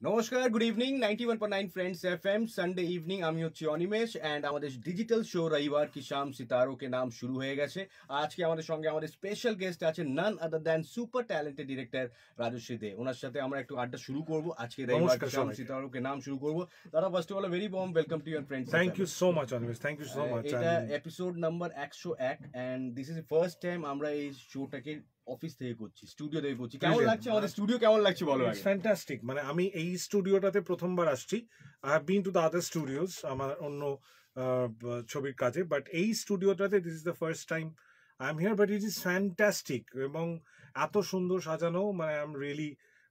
নমস্কার good evening ninety one point nine friends F M Sunday evening আমি হচ্ছি Animesh and আমাদের ডিজিটাল শো রবিবার কি শাম সিতারো কে নাম শুরু হয়ে গেছে আজকে আমাদের সঙ্গে আমাদের স্পেশাল গেস্ট আছে none other than super talented director Rajshree De ওনার সাথে আমরা একটু আড্ডা শুরু করব আজকে রবিবার কি শাম সবাইকে। সিতারো কে নাম শুরু করব দাদা first of all very warm welcome to your friends thank you so much, Anvesh. Thank you so much. এটা এপিসোড নাম্বার একশো এক and this is first time আমরা এই শোটাকে অফিস থেকে করছি স্টুডিও থেকে করছি। কেমন লাগছে আমাদের স্টুডিও কেমন লাগছে বলো আগে? fantastic. মানে আমি এই স্টুডিওটাতে প্রথমবার আসছি। I have been to the other studios আমার অন্য ছবির কাজে বাট এই স্টুডিওটাতে this is the first time I am here but it is fantastic এবং এত সুন্দর সাজানো মানে আই এম রিয়েলি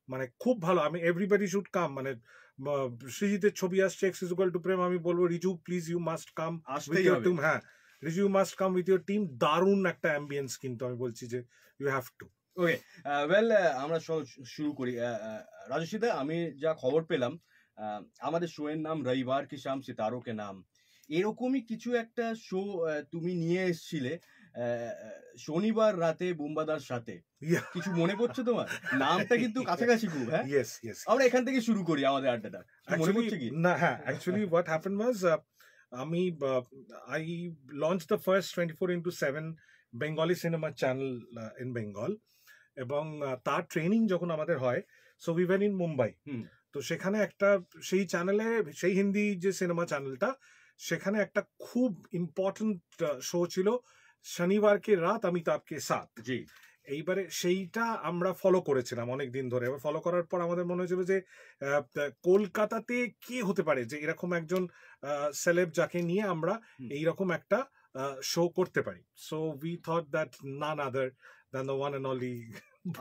মানে খুব ভালো। আমি এভরিবডি শুড কাম মানে সৃজিতের ছবি আসছে এক্স ইকুয়াল টু প্রেম আমি বলব Riju please you must come হ্যাঁ। You must come with your team দারুণ একটা অ্যাম্বিয়েন্স কিন্তু আমি বলছি যে you have to okay well আমরা শুরু করি। রাজস্বীদা আমি যা খবর পেলাম আমাদের শো এর নাম রবিবার কি শাম সিতারো কে নাম। এরকমই কিছু একটা শো তুমি নিয়ে এসেছিলে শনিবার রাতে বুম্বাদার সাথে। কিছু মনে পড়ছে তোমার? নামটা কিন্তু কাছাকাছি খুব হ্যাঁ? Yes, yes. আমরা এখান থেকে শুরু করি আমাদের আড্ডাটা। মনে পড়ছে কি? না হ্যাঁ অ্যাকচুয়ালি হোয়াট হ্যাপেন ওয়াজ আমি I launch the first twenty four into seven Bengali cinema channel in Bengal এবং uh, তার ট্রেনিং যখন আমাদের হয় so we went in Mumbai hmm. তো সেখানে একটা সেই চ্যানেলে সেই হিন্দি যে সিনেমা চ্যানেলটা সেখানে একটা খুব ইম্পর্টেন্ট শো ছিল শনিবার কে রাত অমিতাভ কে সাথ জি। এইবারে সেইটা আমরা ফলো করেছিলাম অনেক দিন ধরে। এবার ফলো করার পর আমাদের মনে হয়েছিল যে কলকাতাতে কে হতে পারে যে এরকম একজন সেলেব যাকে নিয়ে আমরা। এইরকম একটা শো করতে পারি। So we thought that none other than the one and only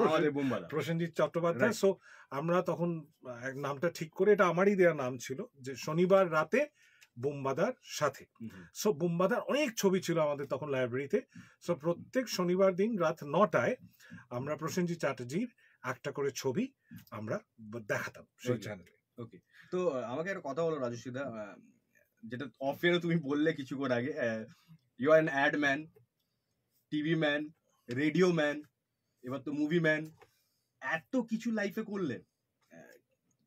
আমাদের প্রসেনজিৎ চট্টোপাধ্যায়। সো আমরা তখন নামটা ঠিক করে এটা আমারই দেওয়া নাম ছিল যে শনিবার রাতে বোম্বাদার সাথে। সো বুম্বাদার অনেক ছবি ছিল আমাদের তখন লাইব্রেরিতে সো প্রত্যেক শনিবার দিন রাত নটায় আমরা প্রসেনজিৎ চ্যাটার্জির একটা করে ছবি আমরা দেখাতাম সেই Okay. ওকে তো আমাকে একটা কথা বলো রাজস্বীদা যেটা অফেরও তুমি বললে কিছুক্ষণ আগে you are an ad man TV man radio man এবার তো মুভি ম্যান এত কিছু লাইফে করলে আহ,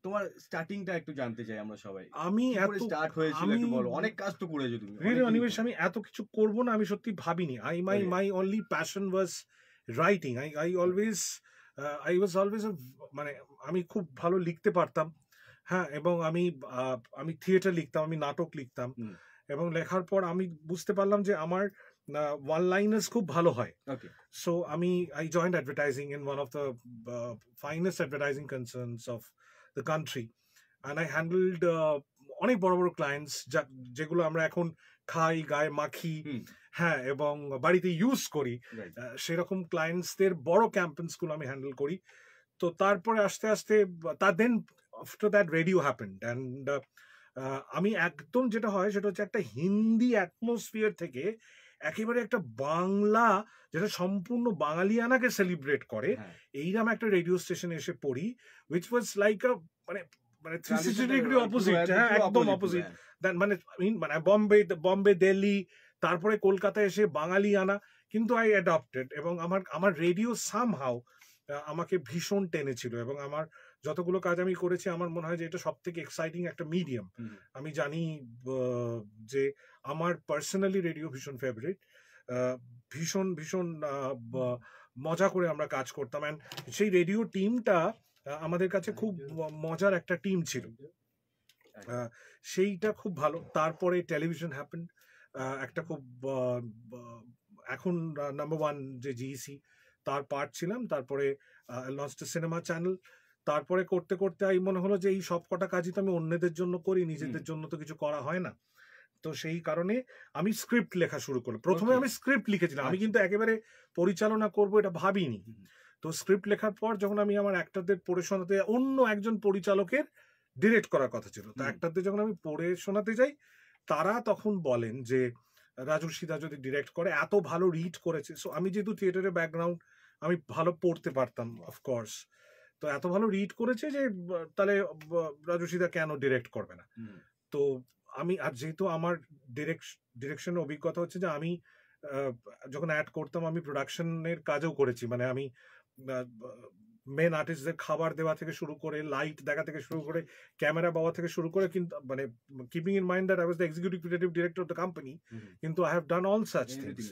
তোমার স্টার্টিংটা একটু জানতে চাই আমরা সবাই। আমি এত স্টার্ট হয়েছিল একটু বলো? অনেক কাজ তো করেছ তুমি রিয়েলি অনিমেষ আমি এত কিছু করব না আমি সত্যি ভাবিনি। I my my only passion was writing I I always I was always মানে আমি খুব ভালো লিখতে পারতাম। হ্যাঁ এবং আমি আমি থিয়েটার লিখতাম আমি নাটক লিখতাম। এবং লেখার পর আমি বুঝতে পারলাম যে আমার ওয়ান লাইনার্স খুব ভালো হয়। Okay. So, I joined I joined advertising in one of the uh, finest country, and I handled uh, অনেক বড় বড় ক্লায়েন্টস যেগুলো আমরা এখন খাই গায়ে মাখি। হ্যাঁ এবং বাড়িতে ইউজ করি। সেরকম ক্লায়েন্টসদের বড় ক্যাম্পেন্সগুলো আমি হ্যান্ডেল করি। তো তারপরে আস্তে আস্তে তার then after that radio happened and আমি একদম যেটা হয় সেটা হচ্ছে একটা হিন্দি অ্যাটমসফিয়ার থেকে একেবারে একটা বাংলা যেটা সম্পূর্ণ বাঙালিয়ানাকে সেলিব্রেট করে হ্যাঁ। এইরকম একটা রেডিও স্টেশনে এসে পড়ি উইচ ওয়াজ লাইক আ মানে মানে থ্রি সিক্সটি ডিগ্রি অপোজিট হ্যাঁ একদম অপোজিট হ্যাঁ। দেন মানে মানে বম্বে বম্বে দিল্লি তারপরে কলকাতায় এসে বাঙালি আনা কিন্তু আই অ্যাডপ্টেড এবং আমার আমার রেডিও সাম হাউ আমাকে ভীষণ টেনেছিল এবং আমার যতগুলো কাজ আমি করেছি আমার মনে হয় যে এটা সব থেকে এক্সাইটিং একটা মিডিয়াম আমি জানি যে আমার পার্সোনালি রেডিও ভীষণ ফেভারিট ভীষণ ভীষণ মজা করে আমরা কাজ করতাম অ্যান্ড সেই রেডিও টিমটা আমাদের কাছে খুব মজার একটা টিম ছিল। সেইটা খুব ভালো। তারপরে টেলিভিশন হ্যাপেন একটা খুব এখন নাম্বার ওয়ান যে জিইসি তার পার্ট ছিলাম। তারপরে লঞ্চ সিনেমা চ্যানেল তারপরে করতে করতে এই মনে হলো যে এই সব কটা কাজই তো আমি অন্যদের জন্য করি নিজেদের জন্য তো কিছু করা হয় না। তো সেই কারণে আমি স্ক্রিপ্ট লেখা শুরু করলাম। প্রথমে আমি স্ক্রিপ্ট লিখেছিলাম। আমি আচ্ছা। কিন্তু একেবারে পরিচালনা করব এটা ভাবিনি। তো স্ক্রিপ্ট লেখার পর যখন আমি আমার অ্যাক্টরদের পড়ে শোনাতে অন্য একজন পরিচালকের ডিরেক্ট করার কথা ছিল। তো। অ্যাক্টরদের যখন আমি পড়ে শোনাতে যাই তারা তখন বলেন যে রাজু সিদা যদি ডিরেক্ট করে এত ভালো রিড করেছে। সো আমি যেহেতু থিয়েটারের ব্যাকগ্রাউন্ড আমি ভালো পড়তে পারতাম অফকোর্স তো এত ভালো রিড করেছে যে তাহলে আহ, রাজু সিদা কেন ডিরেক্ট করবে না? তো আমি আর যেহেতু আমার ডিরেক্ট ডিরেকশনের অভিজ্ঞতা হচ্ছে যে আমি যখন অ্যাড করতাম আমি প্রোডাকশনের কাজও করেছি। মানে আমি মেন আর্টিস্টদের খাবার দেওয়া থেকে শুরু করে লাইট দেখা থেকে শুরু করে ক্যামেরা পাওয়া থেকে শুরু করে কিন্তু মানে keeping in mind that I was the executive creative director of the company কিন্তু I have done all such things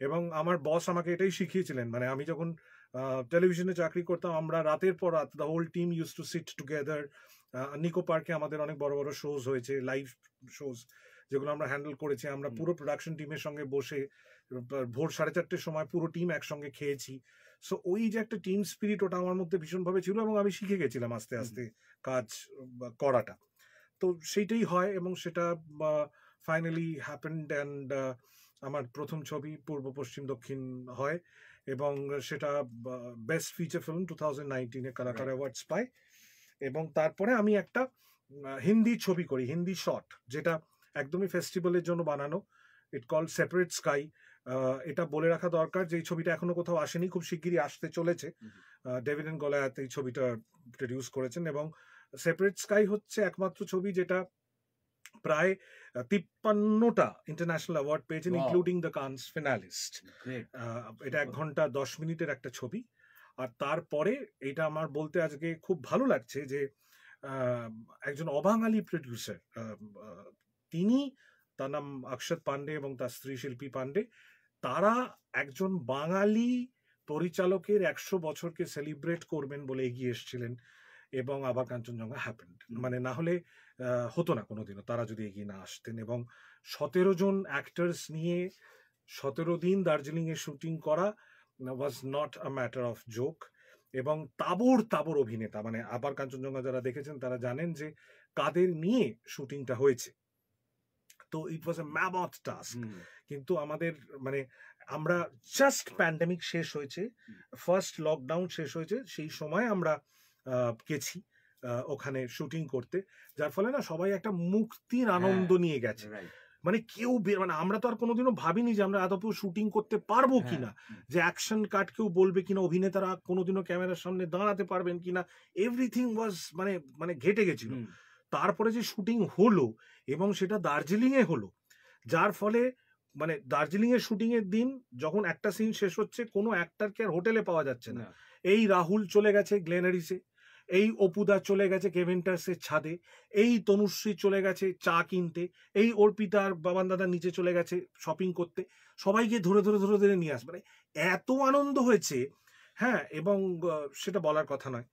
এবং আমার বস আমাকে এটাই শিখিয়েছিলেন। মানে আমি যখন টেলিভিশনে চাকরি করতাম। আমরা রাতের পর রাত the whole team use to sit together Nicco পার্কে আমাদের অনেক বড় বড় শোজ হয়েছে লাইভ শোজ যেগুলো আমরা হ্যান্ডেল করেছি। আমরা পুরো প্রোডাকশন টিমের সঙ্গে বসে ভোর সাড়ে চারটের সময় পুরো টিম একসঙ্গে খেয়েছি। সো ওই যে একটা টিম স্পিরিট ওটা আমার মধ্যে ভীষণভাবে ছিল এবং আমি শিখে গেছিলাম আস্তে আস্তে কাজ বা করাটা। তো সেইটাই হয় এবং সেটা ফাইনালি হ্যাপেন্ড অ্যান্ড আমার প্রথম ছবি পূর্ব পশ্চিম দক্ষিণ হয়। এবং সেটা best feature film two thousand নাইনটিনে Kalakar awards পাই এবং তারপরে আমি একটা হিন্দি ছবি করি হিন্দি শর্ট যেটা একদমই ফেস্টিভ্যালের জন্য বানানো। ইট কল সেপারেট স্কাই এটা বলে রাখা দরকার যে এই ছবিটা এখনও কোথাও আসেনি খুব শিগগিরই আসতে চলেছে। ডেভিড এন্ড গলায়াত এই ছবিটা প্রডিউস করেছেন এবং সেপারেট স্কাই হচ্ছে একমাত্র ছবি যেটা প্রায় তিপ্পান্নটা ইন্টারন্যাশনাল অ্যাওয়ার্ড পেয়েছেন ইনক্লুডিং দ্য কানস ফিনালিস্ট এটা এক ঘণ্টা দশ মিনিটের একটা ছবি। আর তারপরে এটা আমার বলতে আজকে খুব ভালো লাগছে যে একজন অবাঙালি প্রডিউসার তিনি তার নাম অক্ষত পান্ডে এবং তার স্ত্রী শিল্পী পান্ডে তারা একজন বাঙালি পরিচালকের একশো বছরকে সেলিব্রেট করবেন বলে এগিয়ে এসেছিলেন এবং আবার কাঞ্চনজঙ্ঘা হ্যাপেন্ড মানে না হলে হতো না কোনোদিনও। তারা যদি এগিয়ে না আসতেন এবং সতেরো জন অ্যাক্টার্স নিয়ে সতেরো দিন দার্জিলিং এ শুটিং করা was not a matter of joke এবং তাবর তাবর অভিনেতা মানে আবার কাঞ্চনজঙ্ঘা যারা দেখেছেন তারা জানেন যে কাদের নিয়ে শুটিংটা হয়েছে। তো it was a mammoth task কিন্তু আমাদের মানে আমরা জাস্ট প্যান্ডেমিক শেষ হয়েছে ফার্স্ট লকডাউন শেষ হয়েছে সেই সময় আমরা গেছি। ওখানে শুটিং করতে। যার ফলে না সবাই একটা মুক্তির আনন্দ নিয়ে গেছে। মানে কেউ মানে আমরা তো আর কোনোদিনও ভাবিনি যে আমরা এত শুটিং করতে পারব হ্যাঁ, কিনা। যে অ্যাকশন কাট কেউ বলবে কিনা অভিনেতারা কোনোদিনও ক্যামেরার সামনে দাঁড়াতে পারবেন কিনা এভরিথিং ওয়াজ মানে মানে ঘেটে গেছিল। তারপরে যে শুটিং হলো এবং সেটা দার্জিলিং এ হলো যার ফলে মানে দার্জিলিং এর শুটিং এর দিন যখন একটা সিন শেষ হচ্ছে কোনো অ্যাক্টারকে আর হোটেলে পাওয়া যাচ্ছে না। এই রাহুল চলে গেছে গ্লেনারিসে এই অপুদা চলে গেছে কেভেন্টার্সের ছাদে এই তনুশ্রী চলে গেছে চা কিনতে এই অর্পিতা আর বাবান দাদা নিচে চলে গেছে শপিং করতে সবাইকে ধরে ধরে ধরে ধরে নিয়ে আসবে মানে এত আনন্দ হয়েছে হ্যাঁ এবং সেটা বলার কথা নয়।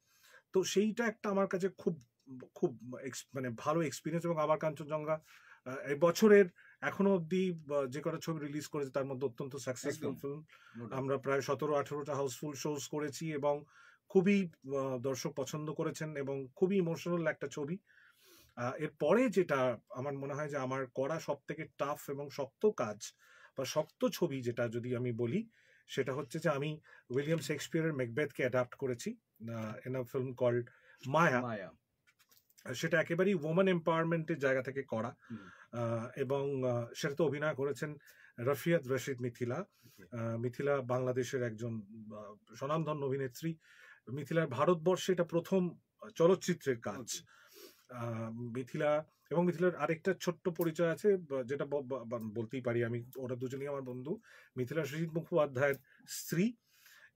তো সেইটা একটা আমার কাছে খুব খুব মানে ভালো এক্সপিরিয়েন্স এবং আবার কাঞ্চনজঙ্ঘা এই বছরের এখনও অবধি আহ, যে কটা ছবি রিলিজ করেছে তার মধ্যে অত্যন্ত সাকসেসফুল ফিল্ম আমরা প্রায় সতেরো আঠেরোটা হাউসফুল শোজ করেছি এবং খুবই দর্শক পছন্দ করেছেন এবং খুবই ইমোশনাল একটা ছবি। এরপরে যেটা আমার মনে হয় যে আমার করা সব থেকে টাফ এবং শক্ত কাজ বা শক্ত ছবি যেটা যদি আমি বলি সেটা হচ্ছে যে আমি উইলিয়াম শেক্সপিয়ারের মেকবেথকে অ্যাডাপ্ট করেছি। In a film called Maya Maya সেটা একেবারেই ওমেন এম্পাওয়ারমেন্টের জায়গা থেকে করা। এবং সেটা তো অভিনয় করেছেন রফিয়াত রশিদ মিথিলা। মিথিলা বাংলাদেশের একজন স্বনামধন্য অভিনেত্রী। মিথিলার ভারতবর্ষে এটা প্রথম চলচ্চিত্রের কাজ। মিথিলা এবং মিথিলার আরেকটা ছোট্ট পরিচয় আছে যেটা বলতেই পারি আমি ওরা দুজনেই আমার বন্ধু। মিথিলা সুজিত মুখোপাধ্যায়ের স্ত্রী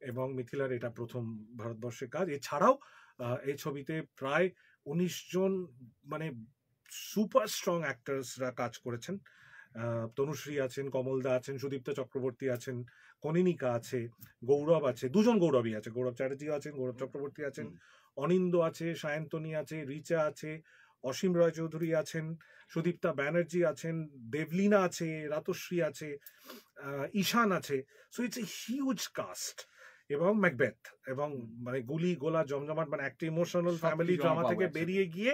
এবং মিথিলার এটা প্রথম ভারতবর্ষের কাজ। এছাড়াও এই ছবিতে প্রায় উনিশ জন মানে সুপার স্ট্রং অ্যাক্টার্সরা কাজ করেছেন। তনুশ্রী আছেন কমলদা আছেন সুদীপ্ত চক্রবর্তী আছেন কনিনিকা আছে গৌরব আছে দুজন গৌরবই আছে গৌরব চ্যাটার্জি আছেন গৌরব চক্রবর্তী আছেন। অনিন্দ আছে সায়ন্তনী আছে রিচা আছে অসীম রায় চৌধুরী আছেন সুদীপ্তা ব্যানার্জি আছেন দেবলিনা আছে রাতশ্রী আছে ঈশান আছে। So it's a huge cast এবং ম্যাকবেথ এবং মানে গুলি গোলা জমজমাট মানে একটা ইমোশনাল ফ্যামিলি ড্রামা থেকে বেরিয়ে গিয়ে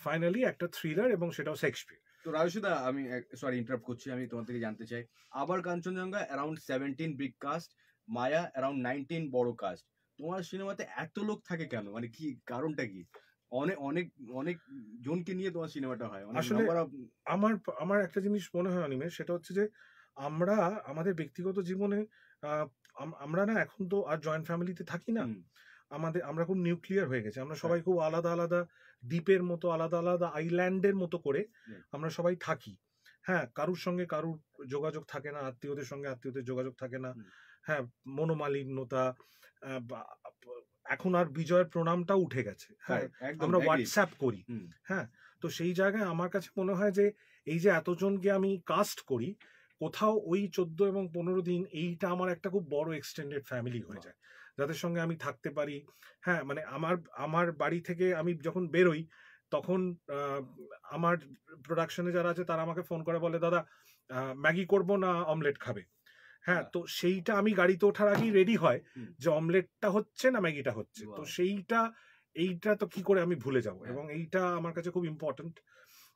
ফাইনালি একটা থ্রিলার এবং সেটাও শেক্সপিয়ার তো রাজুদা আমি সরি ইন্টারাপ্ট করছি আমি তোমার থেকে জানতে চাই। আবার Kanchenjunga around seventeen big cast Maya around nineteen বড় কাস্ট তোমার সিনেমাতে এত লোক থাকে কেন? মানে কি কারণটা কি? অনেক অনেক অনেক জনকে নিয়ে তোমার সিনেমাটা হয়। আসলে- আমার আমার একটা জিনিস মনে হয় অনিমে সেটা হচ্ছে যে আমরা আমাদের ব্যক্তিগত জীবনে আহ, আমরা না এখন তো আর জয়েন্ট ফ্যামিলিতে থাকি না। আমাদের আমরা খুব নিউক্লিয়ার হয়ে গেছি। আমরা সবাই খুব আলাদা আলাদা দ্বীপের মতো আলাদা আলাদা আইল্যান্ডের মতো করে আমরা সবাই থাকি। হ্যাঁ কারুর সঙ্গে কারুর যোগাযোগ থাকে না আত্মীয়দের সঙ্গে আত্মীয়দের যোগাযোগ থাকে না। হ্যাঁ মনোমালিন্যতা এখন আর বিজয়ের প্রণামটা উঠে গেছে। হ্যাঁ আমরা হোয়াটসঅ্যাপ করি। হ্যাঁ তো সেই জায়গায় আমার কাছে মনে হয় যে এই যে এতজনকে আমি কাস্ট করি কোথাও ওই চোদ্দ এবং পনেরো দিন এইটা আমার একটা খুব বড় এক্সটেন্ডেড ফ্যামিলি হয়ে যায়। যাদের সঙ্গে আমি থাকতে পারি। হ্যাঁ মানে আমার আমার বাড়ি থেকে আমি যখন বেরোই তখন আমার প্রোডাকশনে যারা আছে তারা আমাকে ফোন করে বলে দাদা ম্যাগি করব না অমলেট খাবে? হ্যাঁ তো সেইটা আমি গাড়িতে ওঠার আগেই রেডি হয় যে অমলেটটা হচ্ছে না ম্যাগিটা হচ্ছে। তো সেইটা এইটা তো কি করে আমি ভুলে যাব? হ্যাঁ। এবং এইটা আমার কাছে খুব ইম্পর্ট্যান্ট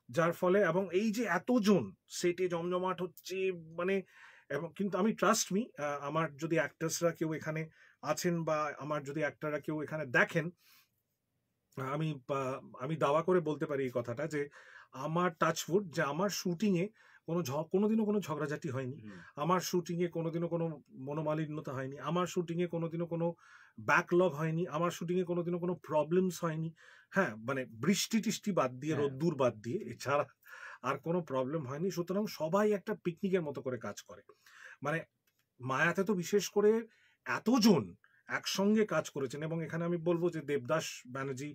যার ফলে এবং এই যে এতজন সেটে জমজমাট হচ্ছে মানে এবং কিন্তু আমি ট্রাস্ট মি আমার যদি অ্যাক্টার্সরা কেউ এখানে আছেন বা আমার যদি অ্যাক্টাররা কেউ এখানে দেখেন আমি আমি দাওয়া করে বলতে পারি এই কথাটা যে আমার টাচউড যে আমার শুটিংয়ে কোনো কোনোদিনও কোনো ঝগড়াঝাটি হয়নি। আমার শুটিংয়ে কোনোদিনও কোনো মনোমালিন্যতা হয়নি। আমার শুটিংয়ে কোনোদিনও কোনো ব্যাকলগ হয়নি। আমার শুটিংয়ে কোনোদিনও কোনো প্রবলেমস হয়নি। হ্যাঁ মানে বৃষ্টি টিষ্টি বাদ দিয়ে হ্যাঁ। রোদ্দুর বাদ দিয়ে এছাড়া আর কোনো প্রবলেম হয়নি। সুতরাং সবাই একটা পিকনিকের মতো করে কাজ করে। মানে মায়াতে তো বিশেষ করে এতজন একসঙ্গে কাজ করেছেন এবং এখানে আমি বলব যে দেবদাস ব্যানার্জি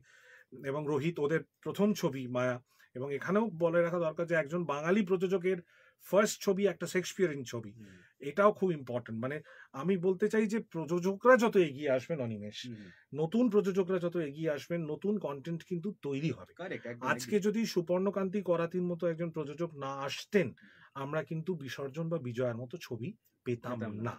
এবং রোহিত ওদের প্রথম ছবি মায়া এবং এখানেও বলে রাখা দরকার যে একজন বাঙালি প্রযোজকের ফার্স্ট ছবি একটা শেক্সপিয়ারিং ছবি। এটাও খুব ইম্পর্টেন্ট মানে আমি বলতে চাই যে প্রযোজকরা যত এগিয়ে আসবেন অনিমেষ নতুন প্রযোজকরা যত এগিয়ে আসবেন নতুন কন্টেন্ট কিন্তু তৈরি হবে। আজকে যদি সুপর্ণকান্তি করাতির মতো একজন প্রযোজক না আসতেন আমরা কিন্তু বিসর্জন বা বিজয়ের মতো ছবি পেতাম না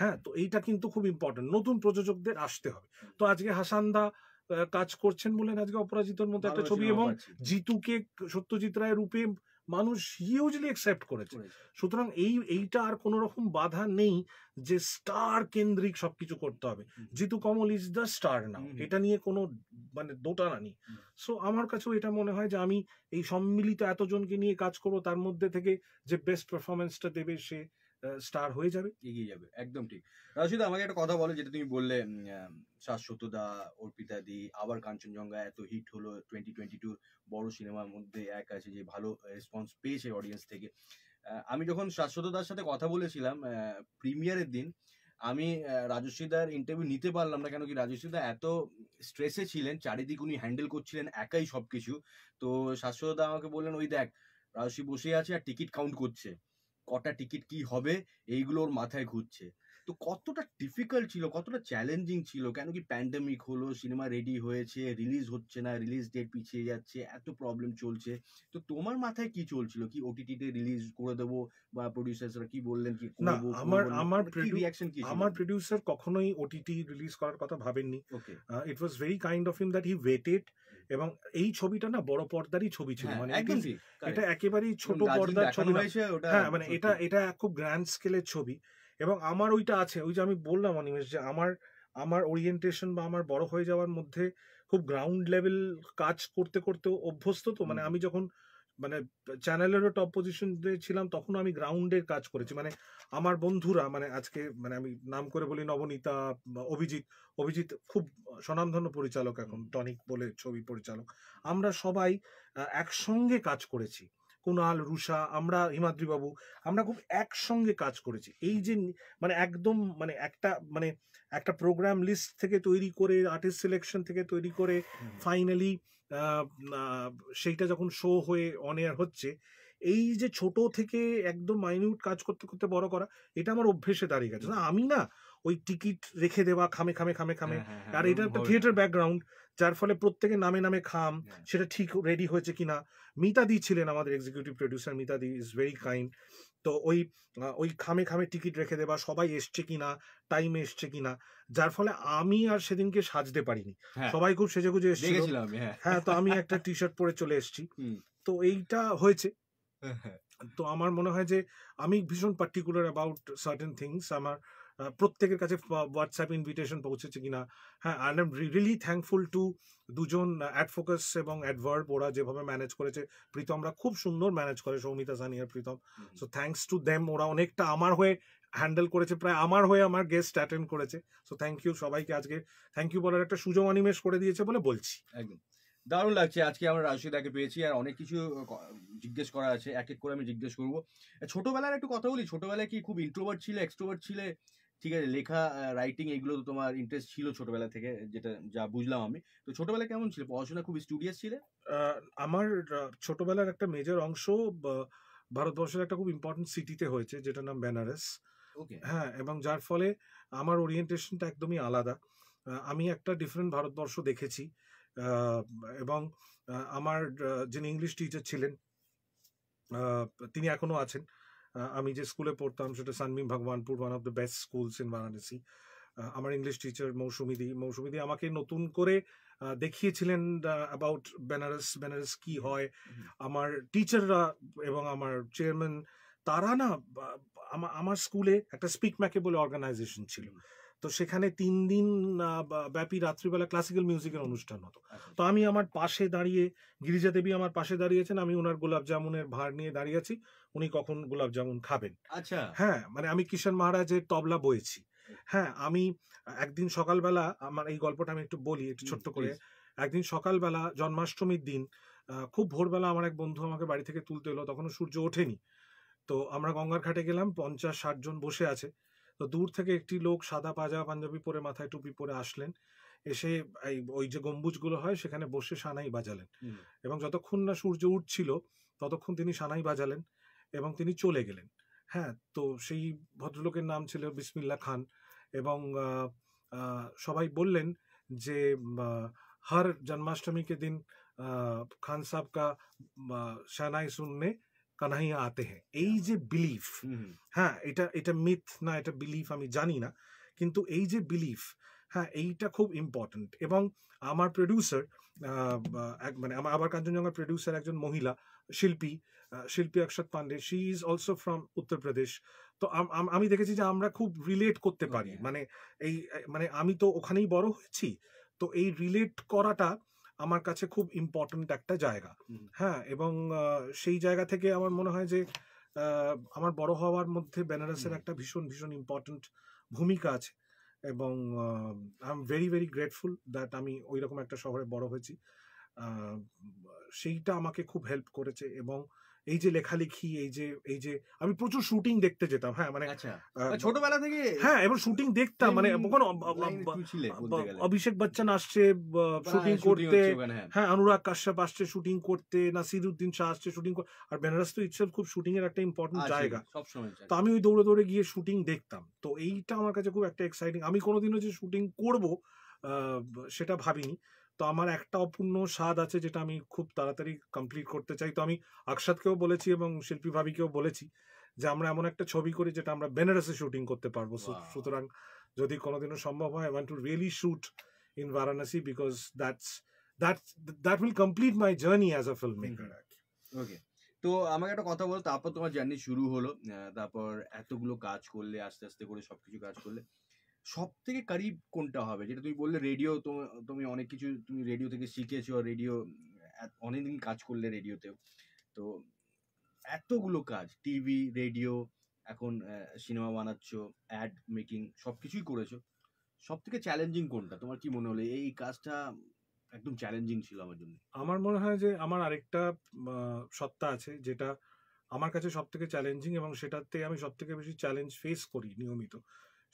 হ্যাঁ তো এইটা কিন্তু খুব ইম্পর্টেন্ট নতুন প্রযোজকদের আসতে হবে। তো আজকে হাসানদা আহ, কাজ করছেন বলেন আজকে অপরাজিতর মতো একটা ছবি এবং জিতুকে সত্যজিৎ রায়ের রূপে মানুষ হিউজলি অ্যাকসেপ্ট করেছে। সুতরাং এই এইটা আর কোনো রকম বাধা নেই যে স্টার কেন্দ্রিক সবকিছু করতে হবে। Jitu Kamal is the star hmm. এটা নিয়ে কোনো মানে দোটানা নেই। সো আমার কাছেও এটা মনে হয় যে আমি এই সম্মিলিত এতজনকে নিয়ে কাজ করব তার মধ্যে থেকে যে বেস্ট পারফরমেন্সটা দেবে সে স্টার হয়ে যাবে, এগিয়ে যাবে। একদম ঠিক। রাশিদা আমাকে একটা কথা বলো, যেটা তুমি বললে শাশ্বতদা, অর্পিতা দি, আবার কাঞ্চনজঙ্ঘা এত হিট হলো টোয়েন্টি টোয়েন্টি টুর বড় সিনেমার মধ্যে এক আছে যে ভালো রেসপন্স পেয়েছে অডিয়েন্স থেকে। আমি যখন শাশ্বতদার সাথে কথা বলেছিলাম প্রিমিয়ারের দিন, আমি রাজস্বীদার ইন্টারভিউ নিতে পারলাম না কেন কি রাজস্বীদা এত স্ট্রেসে ছিলেন, চারিদিক উনি হ্যান্ডেল করছিলেন একাই সবকিছু। তো শাশ্বতদা আমাকে বললেন, ওই দেখ রাজস্বী বসে আছে আর টিকিট কাউন্ট করছে। কটা টিকিট কি হবে এইগুলো ওর মাথায় ঘুরছে। তো কতটা ডিফিকাল্ট ছিল কতটা চ্যালেঞ্জিং ছিল কেন কি প্যান্ডেমিক হলো সিনেমা রেডি হয়েছে রিলিজ হচ্ছে না রিলিজ ডেট পিছিয়ে যাচ্ছে এত প্রবলেম চলছে। তো তোমার মাথায় কি চলছিল? কি ওটিটিতে রিলিজ করে দেবো বা প্রডিউসার্সরা কি বললেন কি না, আমার- আমার মানে কি রিয়াকশন কি আমার প্রডিউসার কখনোই ওটিটি রিলিজ করার কথা ভাবেননি। Okay it was very kind of him that he waited এবং এই ছবিটা না বড় পর্দারই ছবি ছিল। মানে হ্যাঁ, ঠিক এটা একেবারেই ছোট পর্দার ছবি হ্যাঁ মানে এটা এটা খুব গ্র্যান্ড স্কেলের ছবি এবং আমার ওইটা আছে ওই যে আমি বললাম অনিমেষ যে আমার আমার ওরিয়েন্টেশন বা আমার বড় হয়ে যাওয়ার মধ্যে খুব গ্রাউন্ড লেভেল কাজ করতে করতে অভ্যস্ত তো মানে আমি যখন মানে চ্যানেলেরও টপ পজিশন ছিলাম তখন আমি গ্রাউন্ডের কাজ করেছি। মানে আমার বন্ধুরা মানে আজকে মানে আমি নাম করে বলি নবনীতা অভিজিৎ অভিজিৎ খুব স্বনামধন্য পরিচালক এখন টনিক বলে ছবি পরিচালক। আমরা সবাই একসঙ্গে কাজ করেছি। কুণাল রুষা আমরা হিমাদ্রি বাবু আমরা খুব একসঙ্গে কাজ করেছি। এই যে মানে একদম মানে একটা মানে একটা প্রোগ্রাম লিস্ট থেকে তৈরি করে আর্টিস্ট সিলেকশন থেকে তৈরি করে ফাইনালি সেইটা যখন শো হয়ে অন এয়ার হচ্ছে এই যে ছোট থেকে একদম মাইনিউট কাজ করতে করতে বড় করা এটা আমার অভ্যেসে দাঁড়িয়ে গেছে। না, আমি না ওই টিকিট রেখে দেওয়া খামে খামে খামে খামে হ্যাঁ, হ্যাঁ, হ্যাঁ, আর এটা একটা থিয়েটার ব্যাকগ্রাউন্ড যার ফলে প্রত্যেকে নামে নামে খাম। সেটা ঠিক রেডি হয়েছে কিনা। মিতাদি ছিলেন আমাদের এক্সিকিউটিভ প্রডিউসার মিতাদি ইজ ভেরি কাইন্ড তো ওই ওই খামে খামে টিকিট রেখে দেবা সবাই এসছে কিনা টাইমে এসছে কিনা যার ফলে আমি আর সেদিনকে সাজতে পারিনি। হ্যাঁ, সবাই খুব সেজে গুজে এসেছিল হ্যাঁ। হ্যাঁ তো আমি একটা টি শার্ট পরে চলে এসেছি। তো এইটা হয়েছে। হ্যাঁ, তো আমার মনে হয় যে আমি ভীষণ পার্টিকুলার অ্যাবাউট সার্টেন থিংস আমার প্রত্যেকের কাছে হোয়াটসঅ্যাপ ইনভিটেশন পৌঁছেছে কিনা। হ্যাঁ I am really thankful to দুজন অ্যাডফোকাস এবং অ্যাডভার্ব ওরা যেভাবে ম্যানেজ করেছে। প্রীতমরা খুব সুন্দর ম্যানেজ করে সৌমিতা সানি আর Pritam. So thanks to them ওরা অনেকটা আমার হয়ে হ্যান্ডেল করেছে প্রায় আমার হয়ে আমার গেস্ট অ্যাটেন্ড করেছে। সো থ্যাংক ইউ সবাইকে আজকে। থ্যাংক ইউ বলার একটা সুযোগ অনিমেষ করে দিয়েছে বলে বলছি। একদম। দারুণ লাগছে। আজকে আমরা রাশিদাকে পেয়েছি আর অনেক কিছু জিজ্ঞেস করা আছে। এক এক করে আমি জিজ্ঞেস করব। ছোটবেলার একটু কথা বলি। ছোটবেলায় কি খুব ইন্ট্রোভার্ট ছিলে এক্সট্রোভার্ট ছিলে? ঠিক আছে লেখা রাইটিং এগুলো তো তোমার ইন্টারেস্ট ছিল ছোটবেলা থেকে যেটা যা বুঝলাম আমি। তো ছোটবেলা কেমন ছিল? পড়াশোনা খুব স্টুডিয়াস ছিলে? আমার ছোটবেলার একটা মেজর অংশ ভারতবর্ষের একটা খুব ইম্পর্টেন্ট সিটিতে হয়েছে যেটার নাম বেনারস। ওকে হ্যাঁ এবং যার ফলে আমার ওরিয়েন্টেশনটা একদমই আলাদা। আমি একটা ডিফারেন্ট ভারতবর্ষ দেখেছি। এবং আমার যিনি ইংলিশ টিচার ছিলেন তিনি এখনও আছেন। আমি যে স্কুলে পড়তাম সেটা Sunbeam Bhagwanpur one of the best schools in Varanasi আমার ইংলিশ টিচার মৌসুমিদি মৌসুমিদি আমাকে নতুন করে দেখিয়েছিলেন অ্যাবাউট বেনারস বেনারস কি হয়। আমার টিচাররা এবং আমার চেয়ারম্যান তারা না আমার স্কুলে একটা স্পিক ম্যাকে বলে অর্গানাইজেশন ছিল। তো সেখানে তিন দিন ব্যাপী রাত্রিবেলা ক্লাসিক্যাল মিউজিকের অনুষ্ঠান হতো। আচ্ছা। তো আমি আমার পাশে দাঁড়িয়ে গিরিজা দেবী আমার পাশে দাঁড়িয়েছেন আমি ওনার গোলাপ জামুনের ভার নিয়ে দাঁড়িয়ে আছি। উনি কখন গোলাপ জামুন খাবেন। আচ্ছা। হ্যাঁ মানে আমি কিষান মহারাজের তবলা বয়েছি হ্যাঁ আমি একদিন সকালবেলা আমার এই গল্পটা আমি একটু বলি একটু ছোট্ট করে। একদিন সকালবেলা জন্মাষ্টমীর দিন খুব ভোরবেলা আমার এক বন্ধু আমাকে বাড়ি থেকে তুলতে এলো তখনও সূর্য ওঠেনি। তো আমরা গঙ্গার ঘাটে গেলাম পঞ্চাশ ষাট জন বসে আছে। তো দূর থেকে একটি লোক সাদা পাজা পাঞ্জাবি পরে মাথায় টুপি পরে আসলেন। এসে এই ওই যে গম্বুজগুলো হয় সেখানে বসে সানাই বাজালেন। এবং যতক্ষণ না সূর্য উঠছিল ততক্ষণ তিনি সানাই বাজালেন। এবং তিনি চলে গেলেন। হ্যাঁ তো সেই ভদ্রলোকের নাম ছিল বিসমিল্লা খান এবং সবাই বললেন যে হর জন্মাষ্টমীকে দিন খান সাহ কা শানাই শুননে কানাইয়া আতে হ্যাঁ এই যে বিলিফ হ্যাঁ এটা এটা মিথ না এটা বিলিফ আমি জানি না কিন্তু এই যে বিলিফ হ্যাঁ এইটা খুব ইম্পর্ট্যান্ট এবং আমার প্রডিউসার মানে আমার আবার কাঞ্চনজঙ্ঘার প্রডিউসার একজন মহিলা শিল্পী শিল্পী Akshat Pandey she is also from Uttar Pradesh তো আম- দেখেছি যে আমরা খুব রিলেট করতে পারি. মানে এই মানে আমি তো ওখানেই বড় হয়েছি তো এই রিলেট করাটা আমার কাছে খুব ইম্পর্ট্যান্ট একটা জায়গা। হ্যাঁ এবং সেই জায়গা থেকে আমার মনে হয় যে আমার বড় হওয়ার মধ্যে বেনারসের। একটা ভীষণ ভীষণ ইম্পর্ট্যান্ট ভূমিকা আছে এবং I am very very grateful that আমি ওই রকম একটা শহরে বড় হয়েছি সেইটা আমাকে খুব হেল্প করেছে এবং এই যে লেখালেখি এই যে এই যে আমি প্রচুর শুটিং দেখতে যেতাম হ্যাঁ মানে আচ্ছা। ছোটবেলা থেকে হ্যাঁ এবার শুটিং দেখতাম মানে গেলে। অভিষেক বচ্চন আসছে শুটিং হ্যাঁ, করতে হ্যাঁ। হ্যাঁ অনুরাগ কাশ্যপ আসছে শুটিং করতে নাসির উদ্দিন শাহ আসছে শুটিং আর বেনারস তো ইটসেলফ খুব শুটিং এর একটা ইম্পর্টেন্ট জায়গা। তো আমি ওই দৌড়ে দৌড়ে গিয়ে শুটিং দেখতাম। তো এইটা আমার কাছে খুব একটা এক্সাইটিং আমি কোনোদিনও যে শুটিং করব আহ, সেটা ভাবিনি। তো আমার একটা অপূর্ণ স্বাদ আছে যেটা আমি খুব তাড়াতাড়ি কমপ্লিট করতে চাই। তো আমি আকসাদকেও বলেছি এবং শিল্পী ভাবিকেও বলেছি যে আমরা এমন একটা ছবি করি যেটা আমরা বেনারসে শুটিং করতে পারব। সুতরাং যদি কোনোদিনও সম্ভব হয় I want to really shoot in Varanasi because that's that that will complete my journey as a film maker okay তো আমাকে একটা কথা বলো তারপর তোমার জার্নি শুরু হলো তারপর এতগুলো কাজ করলে আস্তে আস্তে করে সবকিছু কাজ করলে। সব থেকে কারিব কোনটা হবে? যেটা তুমি বললে রেডিও তুমি অনেক কিছু তুমি রেডিও থেকে শিখেছো রেডিও অনেকদিন কাজ করলে রেডিওতেও তো, এতগুলো কাজ টিভি রেডিও এখন সিনেমা বানাচ্ছো অ্যাড মেকিং সব কিছুই করেছ। সব থেকে চ্যালেঞ্জিং কোনটা? তোমার কি মনে হলো? এই কাজটা একদম চ্যালেঞ্জিং ছিল আমার জন্য। আমার মনে হয় যে, আমার আরেকটা সত্তা আছে, যেটা আমার কাছে সব থেকে চ্যালেঞ্জিং এবং সেটাতে আমি সব থেকে বেশি চ্যালেঞ্জ ফেস করি নিয়মিত।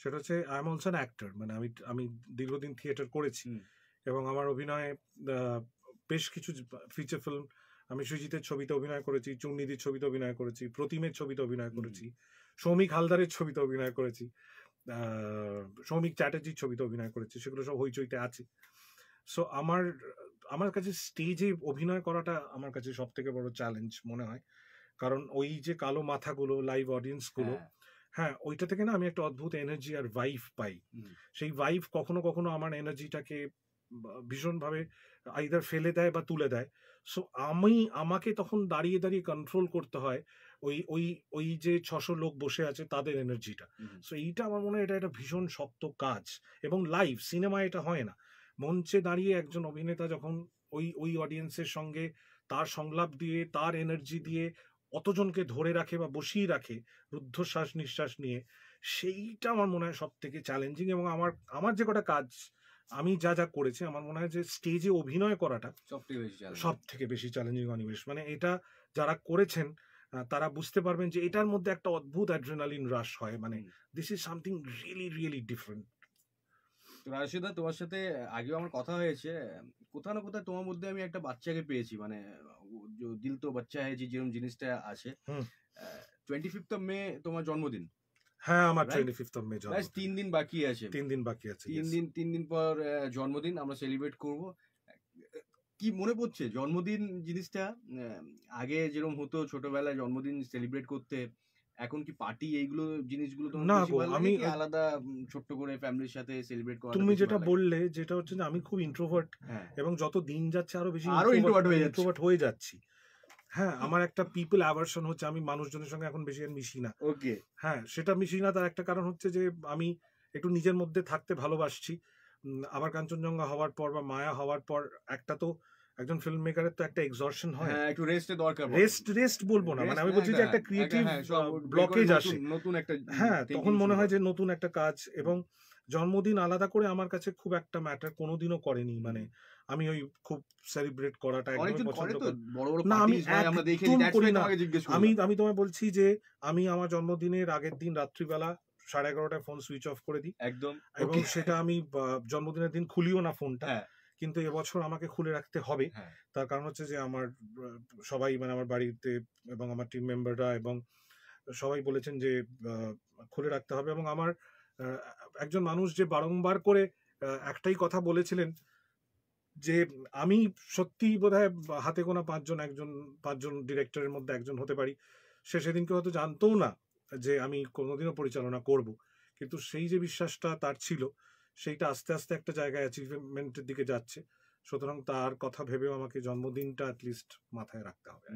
সেটা হচ্ছে I am also an actor মানে আমি আমি দীর্ঘদিন থিয়েটার করেছি। এবং আমার অভিনয়ে বেশ কিছু ফিচার ফিল্ম আমি সুজিতের ছবিতে অভিনয় করেছি চুন্নিদির ছবিতে অভিনয় করেছি প্রতিমের ছবিতে অভিনয় করেছি সৌমিক হালদারের ছবিতে অভিনয় করেছি সৌমিক চ্যাটার্জির ছবিতে অভিনয় করেছি সেগুলো সব হইচইতে আছে। সো আমার আমার কাছে স্টেজে অভিনয় করাটা আমার কাছে সব থেকে বড় চ্যালেঞ্জ মনে হয়। কারণ ওই যে কালো মাথাগুলো লাইভ অডিয়েন্সগুলো গুলো হ্যাঁ, ওইটা থেকে না আমি একটা অদ্ভুত এনার্জি আর ভাইভ পাই। সেই ভাইভ কখনো কখনো আমার এনার্জিটাকে ভীষণভাবে আইদার ফেলে দেয় বা তুলে দেয়। সো আমি আমাকে তখন দাঁড়িয়ে দাঁড়িয়ে কন্ট্রোল করতে হয় ওই ওই ওই যে ছশো লোক বসে আছে তাদের এনার্জিটা সো এইটা আমার মনে হয় এটা একটা ভীষণ শক্ত কাজ। এবং লাইভ সিনেমায় এটা হয় না। মঞ্চে দাঁড়িয়ে একজন অভিনেতা যখন ওই ওই অডিয়েন্সের সঙ্গে তার সংলাপ দিয়ে তার এনার্জি দিয়ে অতজনকে ধরে রাখে বা বসিয়ে রাখে রুদ্ধশ্বাস নিঃশ্বাস নিয়ে সেইটা আমার মনে হয় সব থেকে চ্যালেঞ্জিং এবং আমার আমার যে কটা কাজ আমি যা যা করেছি আমার মনে হয় যে স্টেজে অভিনয় করাটা সব থেকে বেশি সব থেকে বেশি চ্যালেঞ্জিং অনিবেশ মানে এটা যারা করেছেন তারা বুঝতে পারবেন যে এটার মধ্যে একটা অদ্ভুত অ্যাড্রেনালিন রাশ হয়। মানে this is something really really different Rashida তোমার সাথে আগেও আমার কথা হয়েছে কোথাও না কোথাও তোমার মধ্যে আমি একটা বাচ্চাকে পেয়েছি মানে দিল তো বাচ্চা হ্যায় যে যেরকম জিনিসটা আছে। টোয়েন্টি ফিফথ অফ মে তোমার জন্মদিন। হ্যাঁ আমার টোয়েন্টি ফিফথ অফ মে ব্যাস তিন দিন বাকি আছে। তিন দিন বাকি আছে তিন দিন তিন দিন পর জন্মদিন আমরা সেলিব্রেট করব। কি মনে পড়ছে? জন্মদিন জিনিসটা আগে যেরকম হতো ছোটবেলায় জন্মদিন সেলিব্রেট করতে এখন কি পার্টি এইগুলো জিনিসগুলো তোমার না গো, আমি- আলাদা ছোট্ট করে ফ্যামিলির সাথে সেলিব্রেট করা তুমি যেটা বললে যেটা হচ্ছে যে আমি খুব ইন্ট্রোভার্ট হ্যাঁ। এবং যত দিন যাচ্ছে আরও বেশি আরও introvert হয়ে যাচ্ছি। ইন্ট্রোভার্ট হয়ে যাচ্ছি। হ্যাঁ আমার একটা পিপল অ্যাভার্সন হচ্ছে আমি মানুষজনের সঙ্গে এখন বেশি আর মিশি না। ওকে হ্যাঁ সেটা মিশি না তার একটা কারণ হচ্ছে যে আমি একটু নিজের মধ্যে থাকতে ভালোবাসছি। আবার কাঞ্চনজঙ্ঘা হওয়ার পর বা মায়া হওয়ার পর একটা তো একজন ফিল্ম মেকারের তো একটা এক্সর্শন হয়। হ্যাঁ একটু রেস্টের দরকার। রেস্ট রেস্ট বলব না। মানে আমি বলছি যে হ্যাঁ, একটা ক্রিয়েটিভ হ্যাঁ, করে ব্লকেজ আসে। নতুন একটা হ্যাঁ তখন মনে হয় যে নতুন একটা কাজ এবং জন্মদিন আলাদা করে আমার কাছে খুব একটা ম্যাটার কোনোদিনও করেনি। মানে আমি ওই খুব সেলিব্রেট করাটা করে পছন্দ করি। না, আমি আমরা একদম করলাম। আমি আমি তোমায় বলছি যে আমি আমার জন্মদিনের আগের দিন রাত্রিবেলা সাড়ে এগারোটায় ফোন সুইচ অফ করে দিই। একদম এবং সেটা আমি জন্মদিনের দিন খুলিও না ফোনটা হ্যাঁ। কিন্তু এবছর আমাকে খুলে রাখতে হবে। হ্যাঁ। তার কারণ হচ্ছে যে আমার সবাই মানে আমার বাড়িতে এবং আমার টিম মেম্বাররা এবং সবাই বলেছেন যে খুলে রাখতে হবে এবং আমার একজন মানুষ যে বারংবার করে একটাই কথা বলেছিলেন যে আমি সত্যি বোধহয় হাতে গোনা পাঁচজন একজন পাঁচজন ডিরেক্টরের মধ্যে একজন হতে পারি। সে সেদিনকে হয়তো জানতও না যে আমি কোনোদিনও পরিচালনা করব। কিন্তু সেই যে বিশ্বাসটা তার ছিল সেইটা আস্তে আস্তে একটা জায়গায় অ্যাচিভমেন্টের দিকে যাচ্ছে। সুতরাং তার কথা ভেবেও আমাকে জন্মদিনটা অ্যাটলিস্ট মাথায় রাখতে হবে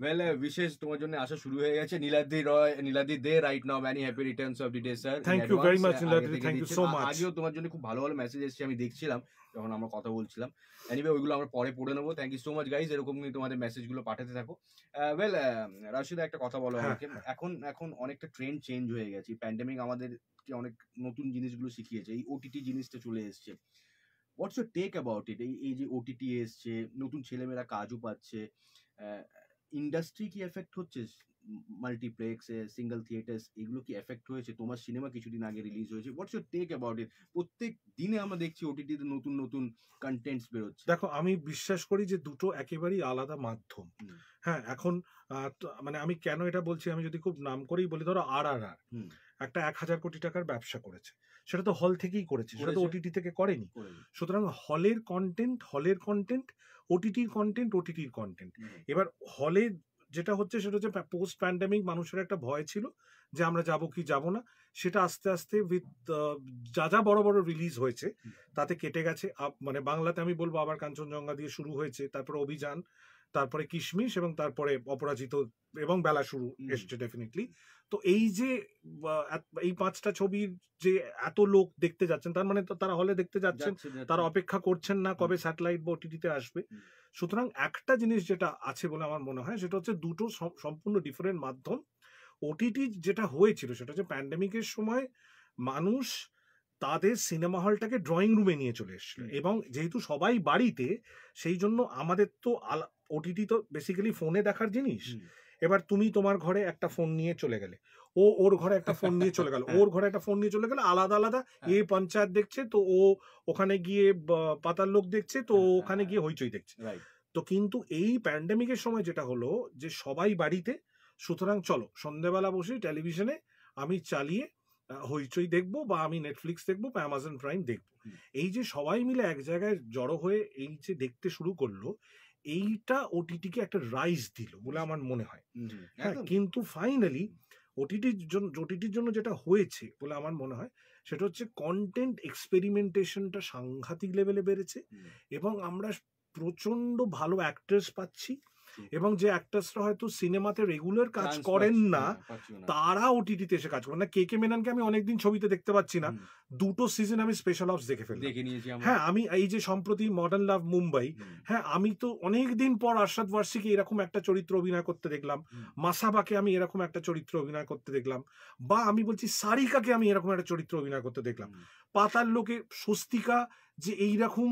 ওয়েল বিশেষ তোমার জন্য আসা শুরু হয়ে গেছে। Niladri Roy Niladri Dey right now many happy returns of detail sir Thank you very much, Niladri. Thank you so much. আগেও তোমার জন্য খুব ভালো ভালো মেসেজ এসেছে আমি দেখছিলাম যখন আমরা কথা বলছিলাম। এনিওয়ে ওইগুলো আমরা পরে পড়ে নেব। Thank you so much guys এরকমই তোমাদের মেসেজগুলো পাঠাতে থাকো। ওয়েল রাশিদা একটা কথা বলো হ্যাঁ, আমাকে এখন এখন অনেকটা ট্রেন্ড চেঞ্জ হয়ে গেছে। প্যান্ডেমিক আমাদেরকে অনেক নতুন জিনিসগুলো শিখিয়েছে। এই ওটিটি জিনিসটা চলে এসেছে। What's your take about it এই এই যে ওটিটি এসছে নতুন ছেলেমেয়েরা কাজও পাচ্ছে ইন্ডাস্ট্রি কি এফেক্ট হচ্ছে? মাল্টিপ্লেক্স সিঙ্গেল থিয়েটার্স এগুলো কি এফেক্ট হয়েছে? তোমার সিনেমা কিছুদিন আগে রিলিজ হয়েছে। What's your take about it প্রত্যেক দিনে আমরা দেখছি ওটিটিতে নতুন নতুন কন্টেন্টস বেরোচ্ছে। দেখো আমি বিশ্বাস করি যে দুটো একেবারেই আলাদা মাধ্যম। হ্যাঁ এখন মানে আমি কেন এটা বলছি? আমি যদি খুব নাম করেই বলি ধরো আর আর আর। একটা এক হাজার কোটি টাকার ব্যবসা করেছে। সেটা তো হল থেকেই করেছে সেটা তো ওটিটি থেকে করেনি। সুতরাং হলের কন্টেন্ট হলের কন্টেন্ট ওটিটির কন্টেন্ট ওটিটির কন্টেন্ট এবার হলে যেটা হচ্ছে সেটা হচ্ছে পোস্ট প্যান্ডামিক মানুষের একটা ভয় ছিল যে আমরা যাব কি যাব না। সেটা আস্তে আস্তে উইথ যা যা বড় বড় রিলিজ হয়েছে তাতে কেটে গেছে। মানে বাংলাতে আমি বলব আবার কাঞ্চনজঙ্ঘা দিয়ে শুরু হয়েছে তারপর অভিযান তারপরে কিশমিশ এবং তারপরে অপরাজিত এবং বেলা শুরু। এসছে ডেফিনেটলি তো এই যে এই পাঁচটা ছবির যে এত লোক দেখতে যাচ্ছেন তার মানে তো তারা হলে দেখতে যাচ্ছেন যাচ্ছে, যাচ্ছে। তারা অপেক্ষা করছেন না কবে স্যাটেলাইট বা ওটিটিতে আসবে। সুতরাং একটা জিনিস যেটা আছে বলে আমার মনে হয় সেটা হচ্ছে দুটো সম্পূর্ণ ডিফারেন্ট মাধ্যম। ওটিটি যেটা হয়েছিল সেটা হচ্ছে প্যান্ডেমিকের সময় মানুষ তাদের সিনেমা হলটাকে ড্রয়িং রুমে নিয়ে চলে এসেছিল। এবং যেহেতু সবাই বাড়িতে সেই জন্য আমাদের তো ওটিটি তো বেসিক্যালি ফোনে দেখার জিনিস। এবার তুমি তোমার ঘরে একটা ফোন নিয়ে চলে গেলে। ও ওর ঘরে একটা ফোন নিয়ে চলে গেল। ওর ঘরে একটা ফোন নিয়ে চলে গেল আলাদা আলাদা। এ পঞ্চায়েত দেখছে তো ও ওখানে গিয়ে পাতার লোক দেখছে তো হ্যাঁ, ওখানে হ্যাঁ। গিয়ে হইচই দেখছে। তো কিন্তু এই প্যান্ডেমিকের সময় যেটা হলো যে সবাই বাড়িতে সুতরাং চলো সন্ধেবেলা বসে টেলিভিশনে আমি চালিয়ে হইচই দেখব বা আমি নেটফ্লিক্স দেখব বা অ্যামাজন প্রাইম দেখব এই যে সবাই মিলে এক জায়গায় জড়ো হয়ে এই যে দেখতে শুরু করল এইটা ওটিটিকে একটা রাইজ দিল বলে আমার মনে হয়। হ্যাঁ কিন্তু ফাইনালি ওটিটির জন্য ওটিটির জন্য যেটা হয়েছে বলে আমার মনে হয় সেটা হচ্ছে কন্টেন্ট এক্সপেরিমেন্টেশনটা সাংঘাতিক লেভেলে বেড়েছে এবং আমরা প্রচণ্ড ভালো অ্যাক্টার্স পাচ্ছি। এবং যে অ্যাক্টার্সরা হয়তো সিনেমাতে রেগুলার কাজ করেন না। তারা ওটিটিতে এসে কাজ করেন। না কে কে মেনানকে আমি অনেকদিন ছবিতে দেখতে পাচ্ছি না। দুটো সিজন আমি স্পেশাল অফস দেখে আমরা। হ্যাঁ আমি এই যে সম্প্রতি মডার্ন লাভ মুম্বাই হ্যাঁ আমি তো অনেক দিন পর আরশাদ ওয়ার্সিকে এরকম একটা চরিত্র অভিনয় করতে দেখলাম। মাসাবাকে আমি এরকম একটা চরিত্র অভিনয় করতে দেখলাম। বা আমি বলছি সারিকাকে আমি এরকম একটা চরিত্র অভিনয় করতে দেখলাম। পাতার লোকে স্বস্তিকা যে এইরকম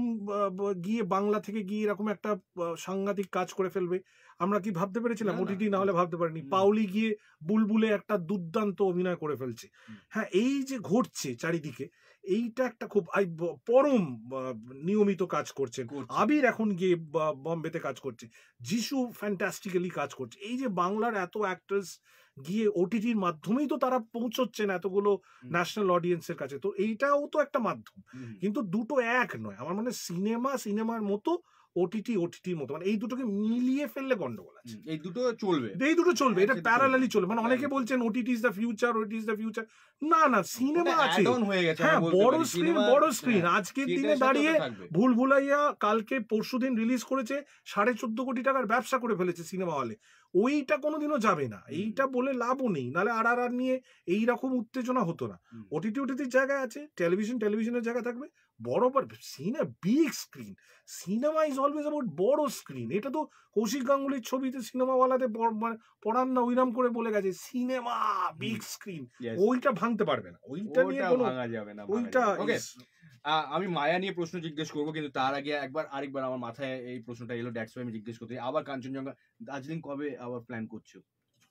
গিয়ে বাংলা থেকে গিয়ে এরকম একটা সাংঘাতিক কাজ করে ফেলবে। আমরা কি ভাবতে পেরেছিলাম। ওটিটি না হলে ভাবতে পারিনি। পাউলি গিয়ে বুলবুলে একটা দুর্দান্ত অভিনয় করে ফেলছে। হ্যাঁ এই যে ঘটছে চারিদিকে এইটা একটা খুব পরম নিয়মিত কাজ করছে। আবির এখন গিয়ে বম্বেতে কাজ করছে। যিশু ফ্যান্টাস্টিক্যালি কাজ করছে। এই যে বাংলার এত অ্যাক্টার্স গিয়ে ওটিটির মাধ্যমেই তো তারা পৌঁছচ্ছেন এতগুলো। ন্যাশনাল অডিয়েন্সের কাছে। তো এইটাও তো একটা মাধ্যম। কিন্তু দুটো এক নয়। আমার মানে সিনেমা সিনেমার মতো ওটিটি ওটিটির মতো। মানে এই দুটোকে মিলিয়ে ফেললে গন্ডগোল আছে। এই দুটো চলবে। এই দুটো চলবে। এটা প্যারালালি চলবে। মানে অনেকে বলছেন OTT is the future OTT is the future না না সিনেমা আছে। হয়ে হ্যাঁ বড় স্ক্রিন বড় স্ক্রিন হ্যাঁ, আজকের দিনে দাঁড়িয়ে ভুল ভুলাইয়া কালকে পরশুদিন রিলিজ করেছে সাড়ে চোদ্দ কোটি টাকার ব্যবসা করে ফেলেছে সিনেমা হলে ওইটা কোনোদিনও যাবে না। এইটা বলে লাভও নেই। নাহলে আর আর আর নিয়ে এই রকম উত্তেজনা হতো না। ওটিটি ওটিটির জায়গায় আছে টেলিভিশন টেলিভিশনের জায়গা থাকবে। বড় সিনে big screen. Cinema is always about বড় স্ক্রিন। এটা তো কৌশিক গাঙ্গুলির ছবিতে সিনেমাওয়ালাতে মানে পড়ান না ওইরাম করে বলে গেছে সিনেমা বিগ স্ক্রিন। ওইটা ভাঙতে পারবে না। ওইটা নিয়ে কোনো ভাঙা যাবে না ওইটা আমি মায়া নিয়ে প্রশ্ন জিজ্ঞেস করব কিন্তু তার আগে একবার আরেকবার আমার মাথায় এই প্রশ্নটা এলো দ্যাটস আমি জিজ্ঞেস করতে আবার কাঞ্চনজঙ্ঘা দার্জিলিং কবে আবার প্ল্যান করছ?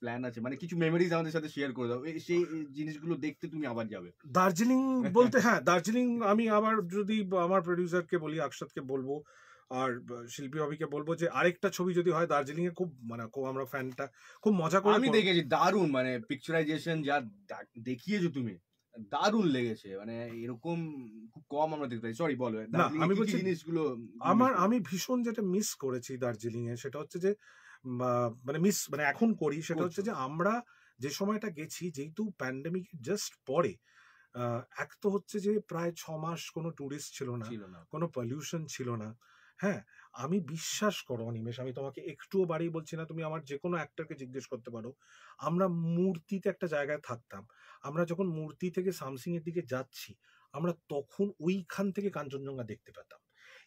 প্ল্যান আছে মানে কিছু মেমোরিজ আমাদের সাথে শেয়ার করে দাও। সেই জিনিসগুলো দেখতে তুমি আবার যাবে। দার্জিলিং বলতে হ্যাঁ দার্জিলিং আমি আবার যদি আমার প্রডিউসারকে বলি আকসাদকে বলব আর শিল্পী অভিকে বলব যে আরেকটা ছবি যদি হয় দার্জিলিং এ খুব মানে খুব আমরা ফ্যানটা খুব মজা করে আমি দেখেছি দারুণ মানে পিকচারাইজেশন যা দেখিয়েছো তুমি। দারুণ লেগেছে। মানে এরকম খুব কম আমরা দেখতে পাই। সরি বলো দার্জিলিং আমি বলছি- জিনিসগুলো আমার আমি ভীষণ যেটা মিস করেছি দার্জিলিং এ সেটা হচ্ছে যে মানে মিস মানে এখন করি সেটা হচ্ছে যে আমরা যে সময়টা গেছি যেহেতু প্যান্ডেমিক জাস্ট পরে আহ, এক তো হচ্ছে যে প্রায় ছ মাস কোনো ট্যুরিস্ট না ছিল না। কোনো পলিউশন ছিল না হ্যাঁ? আমি বিশ্বাস করো অনিমেষ আমি তোমাকে একটুও বাড়ি বলছি না তুমি আমার যে কোনো অ্যাক্টরকে জিজ্ঞেস করতে পারো। আমরা মূর্তিতে একটা জায়গায় থাকতাম। আমরা যখন মূর্তি থেকে সামসিং এর দিকে যাচ্ছি আমরা তখন ওইখান থেকে কাঞ্চনজঙ্ঘা দেখতে পেতাম।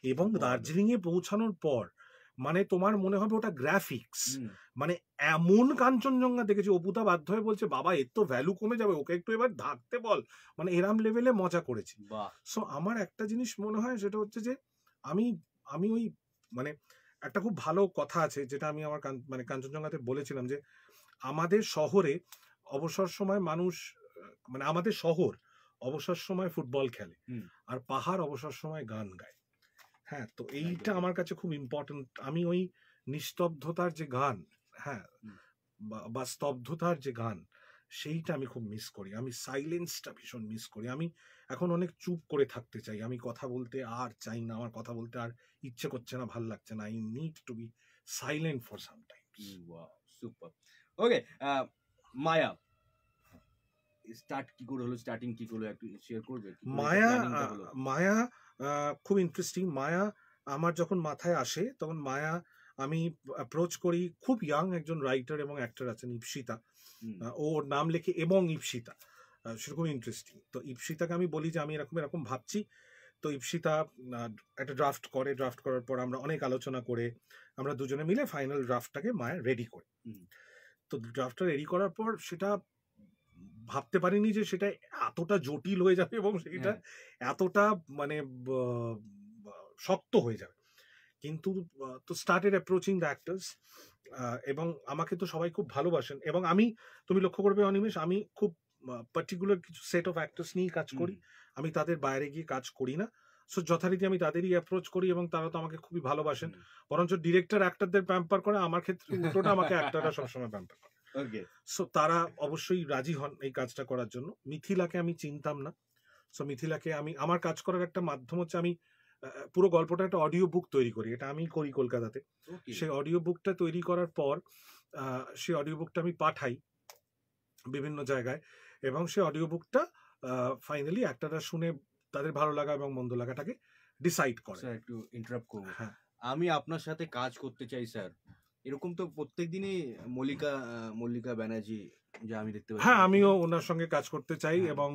এবং Wow. দার্জিলিং এ পৌঁছানোর পর মানে তোমার মনে হবে ওটা গ্রাফিক্স মানে এমন কাঞ্চনজঙ্ঘা দেখেছি অপুতা বাধ্য হয়ে বলছে বাবা এর তো ভ্যালু কমে যাবে ওকে একটু এবার থাকতে বল। মানে এরাম লেভেলে মজা করেছি। সো আমার একটা জিনিস মনে হয় সেটা হচ্ছে যে আমি আমি ওই মানে একটা খুব ভালো কথা আছে যেটা আমি আমার মানে কাঞ্চনজঙ্ঘাতে বলেছিলাম যে আমাদের শহরে অবসর সময় মানুষ মানে আমাদের শহর অবসর সময় ফুটবল খেলে আর পাহাড় অবসর সময় গান গায়। হ্যাঁ তো এইটা আমার কাছে খুব ইম্পর্টেন্ট আমি ওই নিস্তব্ধতার যে গান হ্যাঁ বা- স্তব্ধতার যে গান সেইটা আমি খুব মিস করি। আমি সাইলেন্সটা ভীষণ মিস করি। আমি এখন অনেক চুপ করে থাকতে চাই। আমি কথা বলতে আর চাই না। আমার কথা বলতে আর ইচ্ছে করছে না ভালো লাগছে না। I need to be silent for some time super okay Maya start কি করে হলো? স্টার্টিং কি করে একটু শেয়ার করবে? মায়া? মায়া খুব ইন্টারেস্টিং মায়া আমার যখন মাথায় আসে তখন মায়া আমি অ্যাপ্রোচ করি খুব ইয়াং একজন রাইটার এবং অ্যাক্টর আছেন ইপসিতা। ওর নাম লেখে এবং ইপসিতা। খুব ইন্টারেস্টিং তো ইপসিতাকে আমি বলি যে আমি এরকম এরকম ভাবছি। তো ইপসিতা একটা ড্রাফট করে ড্রাফট করার পর আমরা অনেক আলোচনা করে আমরা দুজনে মিলে ফাইনাল ড্রাফটটাকে মায়ের রেডি করি। তো ড্রাফটটা রেডি করার পর সেটা ভাবতে পারিনি যে সেটা এতটা জটিল হয়ে যাবে এবং সেটা হ্যাঁ, এতটা মানে শক্ত হয়ে যাবে। কিন্তু তো স্টার্টেড অ্যাপ্রোচিং দ্য অ্যাক্টার্স এবং আমাকে তো সবাই খুব ভালোবাসেন। এবং আমি তুমি লক্ষ্য করবে অনিমেষ আমি খুব পার্টিকুলার কিছু সেট অফ অ্যাক্টার্স নিয়েই কাজ করি। আমি তাদের বাইরে গিয়ে কাজ করি না। সো যথারীতি আমি তাদেরই অ্যাপ্রোচ করি এবং তারা তো আমাকে খুবই ভালোবাসেন। বরঞ্চ ডিরেক্টর অ্যাক্টরদের প্যাম্পার করে আমার ক্ষেত্রে উল্টোটা আমাকে অ্যাক্টররা সবসময় প্যাম্পার করে। সো তারা অবশ্যই রাজি হন এই কাজটা করার জন্য। মিথিলাকে আমি চিনতাম না। সো মিথিলাকে আমি আমার কাজ করার একটা মাধ্যম হচ্ছে আমি পুরো গল্পটা একটা অডিও বুক তৈরি করি। এটা আমি করি কলকাতাতে। সেই অডিও বুকটা তৈরি করার পর সেই অডিও বুকটা আমি পাঠাই বিভিন্ন জায়গায়। এবং সেই অডিও বুকটা ফাইনালি একটারা শুনে তাদের ভালো লাগা এবং মন্দ লাগাটাকে ডিসাইড করে। স্যার একটু ইন্টারাপ্ট করব। হ্যাঁ। আমি আপনার সাথে কাজ করতে চাই স্যার। এরকম তো প্রত্যেকদিনই মল্লিকা মল্লিকা ব্যানার্জি যা আমি দেখতে পাচ্ছি। হ্যাঁ আমিও ওনার সঙ্গে কাজ করতে চাই হ্যাঁ। এবং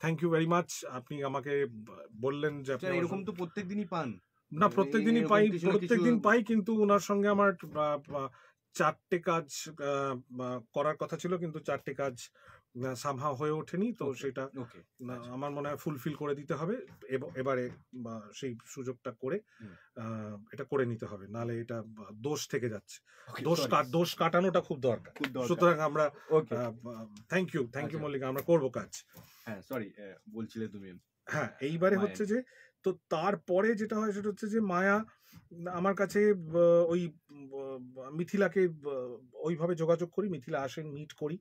থ্যাংক ইউ ভেরি মাচ আপনি আমাকে বললেন যে আপনি এরকম তো প্রত্যেকদিনই পান। না প্রত্যেক দিনই পাই প্রত্যেক দিন পাই কিন্তু ওনার সঙ্গে আমার চারটে কাজ করার কথা ছিল কিন্তু চারটে কাজ সামহা হয়ে ওঠেনি তো সেটা আমার মনে হয় ফুলফিল করে দিতে হবে এবারে বা সেই সুযোগটা করে এটা করে নিতে হবে নালে এটা দোষ থেকে যাচ্ছে। দোষ দোষ কাটানোটা খুব দরকার। সুতরাং আমরা থ্যাংক ইউ থ্যাংক ইউ আচ্ছা। মল্লিকা আমরা করব কাজ। হ্যাঁ সরি বলছিলে তুমি। হ্যাঁ এইবারে হচ্ছে যে তো তারপরে যেটা হয় সেটা হচ্ছে যে মায়া আমার কাছে ওই মিথিলাকে ওইভাবে যোগাযোগ করি মিথিলা আসেন মিট করি।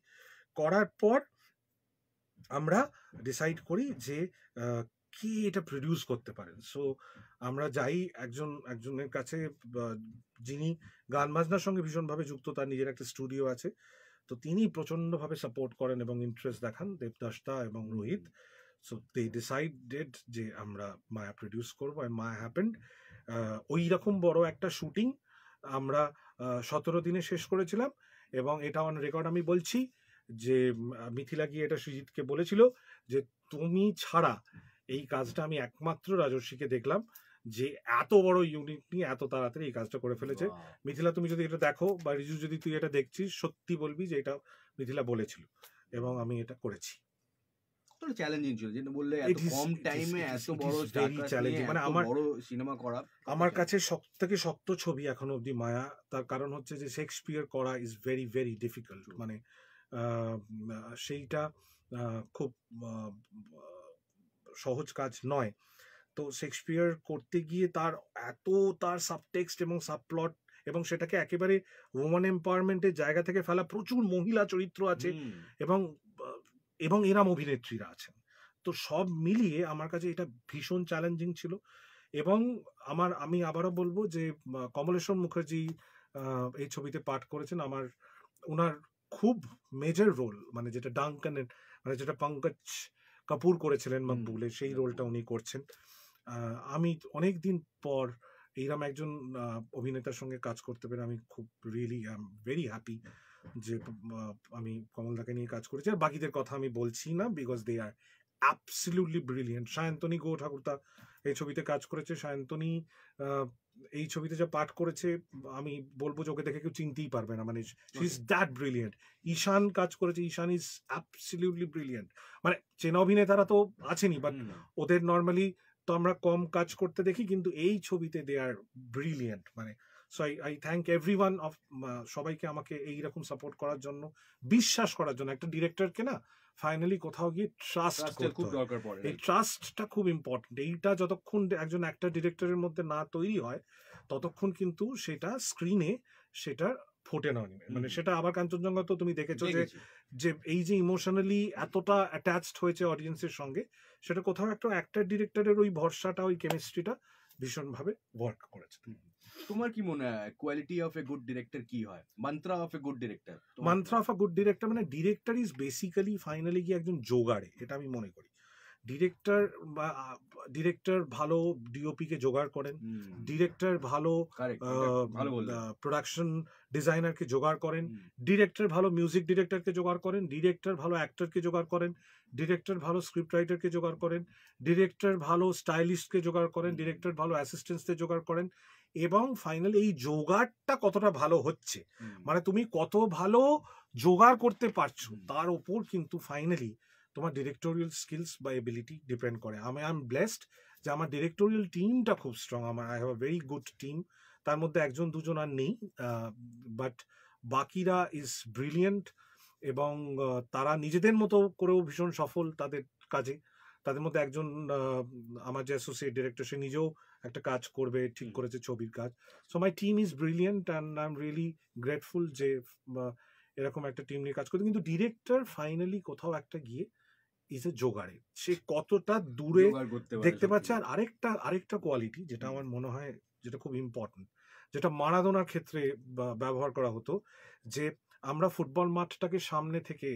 করার পর আমরা ডিসাইড করি যে কি এটা প্রডিউস করতে পারেন। সো আমরা যাই একজন, একজনের কাছে যিনি গান বাজনার সঙ্গে ভীষণভাবে যুক্ত, তার নিজের একটা স্টুডিও আছে। তো তিনি প্রচন্ডভাবে সাপোর্ট করেন এবং ইন্টারেস্ট দেখান দেবদাসদা এবং রোহিত। সো দে ডিসাইডেড যে, আমরা মায়া প্রডিউস করব অ্যান্ড মায়া হ্যাপেন্ড ওই রকম বড় একটা শুটিং আমরা সতেরো দিনে শেষ করেছিলাম এবং এটা অন রেকর্ড আমি বলছি। যে মিথিলা গিয়ে এটা সুজিতকে বলেছিল যে তুমি ছাড়া এই কাজটা আমি একমাত্র রাজস্বীকে দেখলাম যে এত বড় ইউনিট নিয়ে এত তাড়াতাড়ি এই কাজটা করে ফেলেছে। মিথিলা তুমি যদি এটা দেখো বা রিজু যদি তুই এটা দেখছিস সত্যি বলবি যে এটা মিথিলা বলেছিল এবং আমি এটা করেছি। চ্যালেঞ্জিং ছিল যেটা বললে এত কম টাইমে এত বড় is মানে আমার- আমার বড় সিনেমা করা। আমার কাছে সব থেকে শক্ত ছবি এখনও অবধি মায়া। তার কারণ হচ্ছে যে শেক্সপিয়ার করা ইজ ভেরি ভেরি ডিফিকাল্ট মানে সেইটা খুব সহজ কাজ নয়। তো শেক্সপিয়ার করতে গিয়ে তার এত তার সাবটেক্সট এবং সাবপ্লট এবং সেটাকে একেবারে ওমান এম্পাওয়ারমেন্টের জায়গা থেকে ফেলা প্রচুর মহিলা চরিত্র আছে এবং এবং এরাম অভিনেত্রীরা আছেন। তো সব মিলিয়ে আমার কাছে এটা ভীষণ চ্যালেঞ্জিং ছিল এবং আমার আমি আবারও বলব যে কমলেশ্বর মুখার্জি এই ছবিতে পাঠ করেছেন। আমার ওনার খুব মেজর রোল মানে যেটা ডাঙ্কানের মানে যেটা পঙ্কজ কাপুর করেছিলেন মকবুলে সেই রোলটা উনি করছেন। আমি অনেক দিন পর এইরকম একজন অভিনেতার সঙ্গে কাজ করতে পেরে আমি খুব really I am very happy যে আমি কমলদাকে নিয়ে কাজ করেছি। আর বাকিদের কথা আমি বলছি না because they are absolutely brilliant Sayantani গো ঠাকুরতা এই ছবিতে কাজ করেছে। সায়ন্তনী এই ছবিতে যা পাঠ করেছে আমি বলব যে ওকে দেখে কেউ চিনতেই পারবে না। মানে she is that brilliant Ishaan কাজ করেছে ঈশান ইজ অ্যাবসলিউটলি ব্রিলিয়েন্ট মানে চেনা অভিনেতারা তো আছেনি বাট ওদের নর্মালি তো আমরা কম কাজ করতে দেখি কিন্তু এই ছবিতে দে আর ব্রিলিয়েন্ট মানে so I I thank every one of সবাইকে আমাকে এইরকম সাপোর্ট করার জন্য বিশ্বাস করার জন্য। একটা ডিরেক্টরকে না ফাইনালি কোথাও গিয়ে ট্রাস্ট খুব দরকার পড়ে এই ট্রাস্টটা খুব ইম্পর্টেন্ট এইটা যতক্ষণ একজন অ্যাক্টর ডিরেক্টরের মধ্যে না তৈরি হয় ততক্ষণ কিন্তু সেটা স্ক্রিনে সেটা ফোটে না। মানে সেটা আবার কাঞ্চনজঙ্ঘা তো তুমি দেখেছ যে যে এই যে ইমোশনালি এতটা অ্যাটাচড হয়েছে অডিয়েন্সের সঙ্গে সেটা কোথাও একটা অ্যাক্টর ডিরেক্টরের ওই ভরসাটা ওই কেমিস্ট্রিটা ভীষণভাবে ওয়ার্ক করেছে। তোমার কি মনে হয় quality of a good director কি হয়? Mantra of a good director মান্ত্রা অফ এ গুড ডিরেক্টর মানে ডিরেক্টর ইজ বেসিক্যালি ফাইনালি গিয়ে একজন জোগাড়ে এটা আমি মনে করি। ডিরেক্টর বা ডিরেক্টর ভালো ডিওপি কে জোগাড় করেন ডিরেক্টর ভালো প্রোডাকশন ডিজাইনারকে জোগাড় করেন ডিরেক্টর ভালো মিউজিক ডিরেক্টরকে জোগাড় করেন ডিরেক্টর ভালো অ্যাক্টরকে জোগাড় করেন ডিরেক্টর ভালো স্ক্রিপ্ট রাইটারকে জোগাড় করেন ডিরেক্টর ভালো স্টাইলিস্টকে জোগাড় করেন ডিরেক্টর ভালো অ্যাসিস্ট্যান্টসকে জোগাড় করেন এবং ফাইনালি এই জোগাড়টা কতটা ভালো হচ্ছে। মানে তুমি কত ভালো জোগাড় করতে পারছ তার ওপর কিন্তু ফাইনালি তোমার ডিরেক্টোরিয়াল স্কিলস বা এবিলিটি ডিপেন্ড করে। আমি আই এম ব্লেসড যে আমার ডিরেক্টোরিয়াল টিমটা খুব স্ট্রং আমার I have a very good team তার মধ্যে একজন দুজন আর নেই বাট বাকিরা ইজ ব্রিলিয়েন্ট এবং তারা নিজেদের মতো করেও ভীষণ সফল তাদের কাজে। তাদের মধ্যে একজন আমার যে অ্যাসোসিয়েট ডিরেক্টর সে নিজেও একটা কাজ করবে ঠিক করেছে ছবির কাজ। So my team is brilliant and I am really grateful যে এরকম একটা টিম নিয়ে কাজ করতে কিন্তু ডিরেক্টর ফাইনালি কোথাও একটা গিয়ে ইজ এ জোগাড়ে। সে কতটা দূরে দেখতে পাচ্ছে। আর আরেকটা আরেকটা কোয়ালিটি যেটা আমার মনে হয় যেটা খুব ইম্পর্টেন্ট যেটা মারাদোনার ক্ষেত্রে ব্যবহার করা হতো যে আমরা ফুটবল মাঠটাকে সামনে থেকে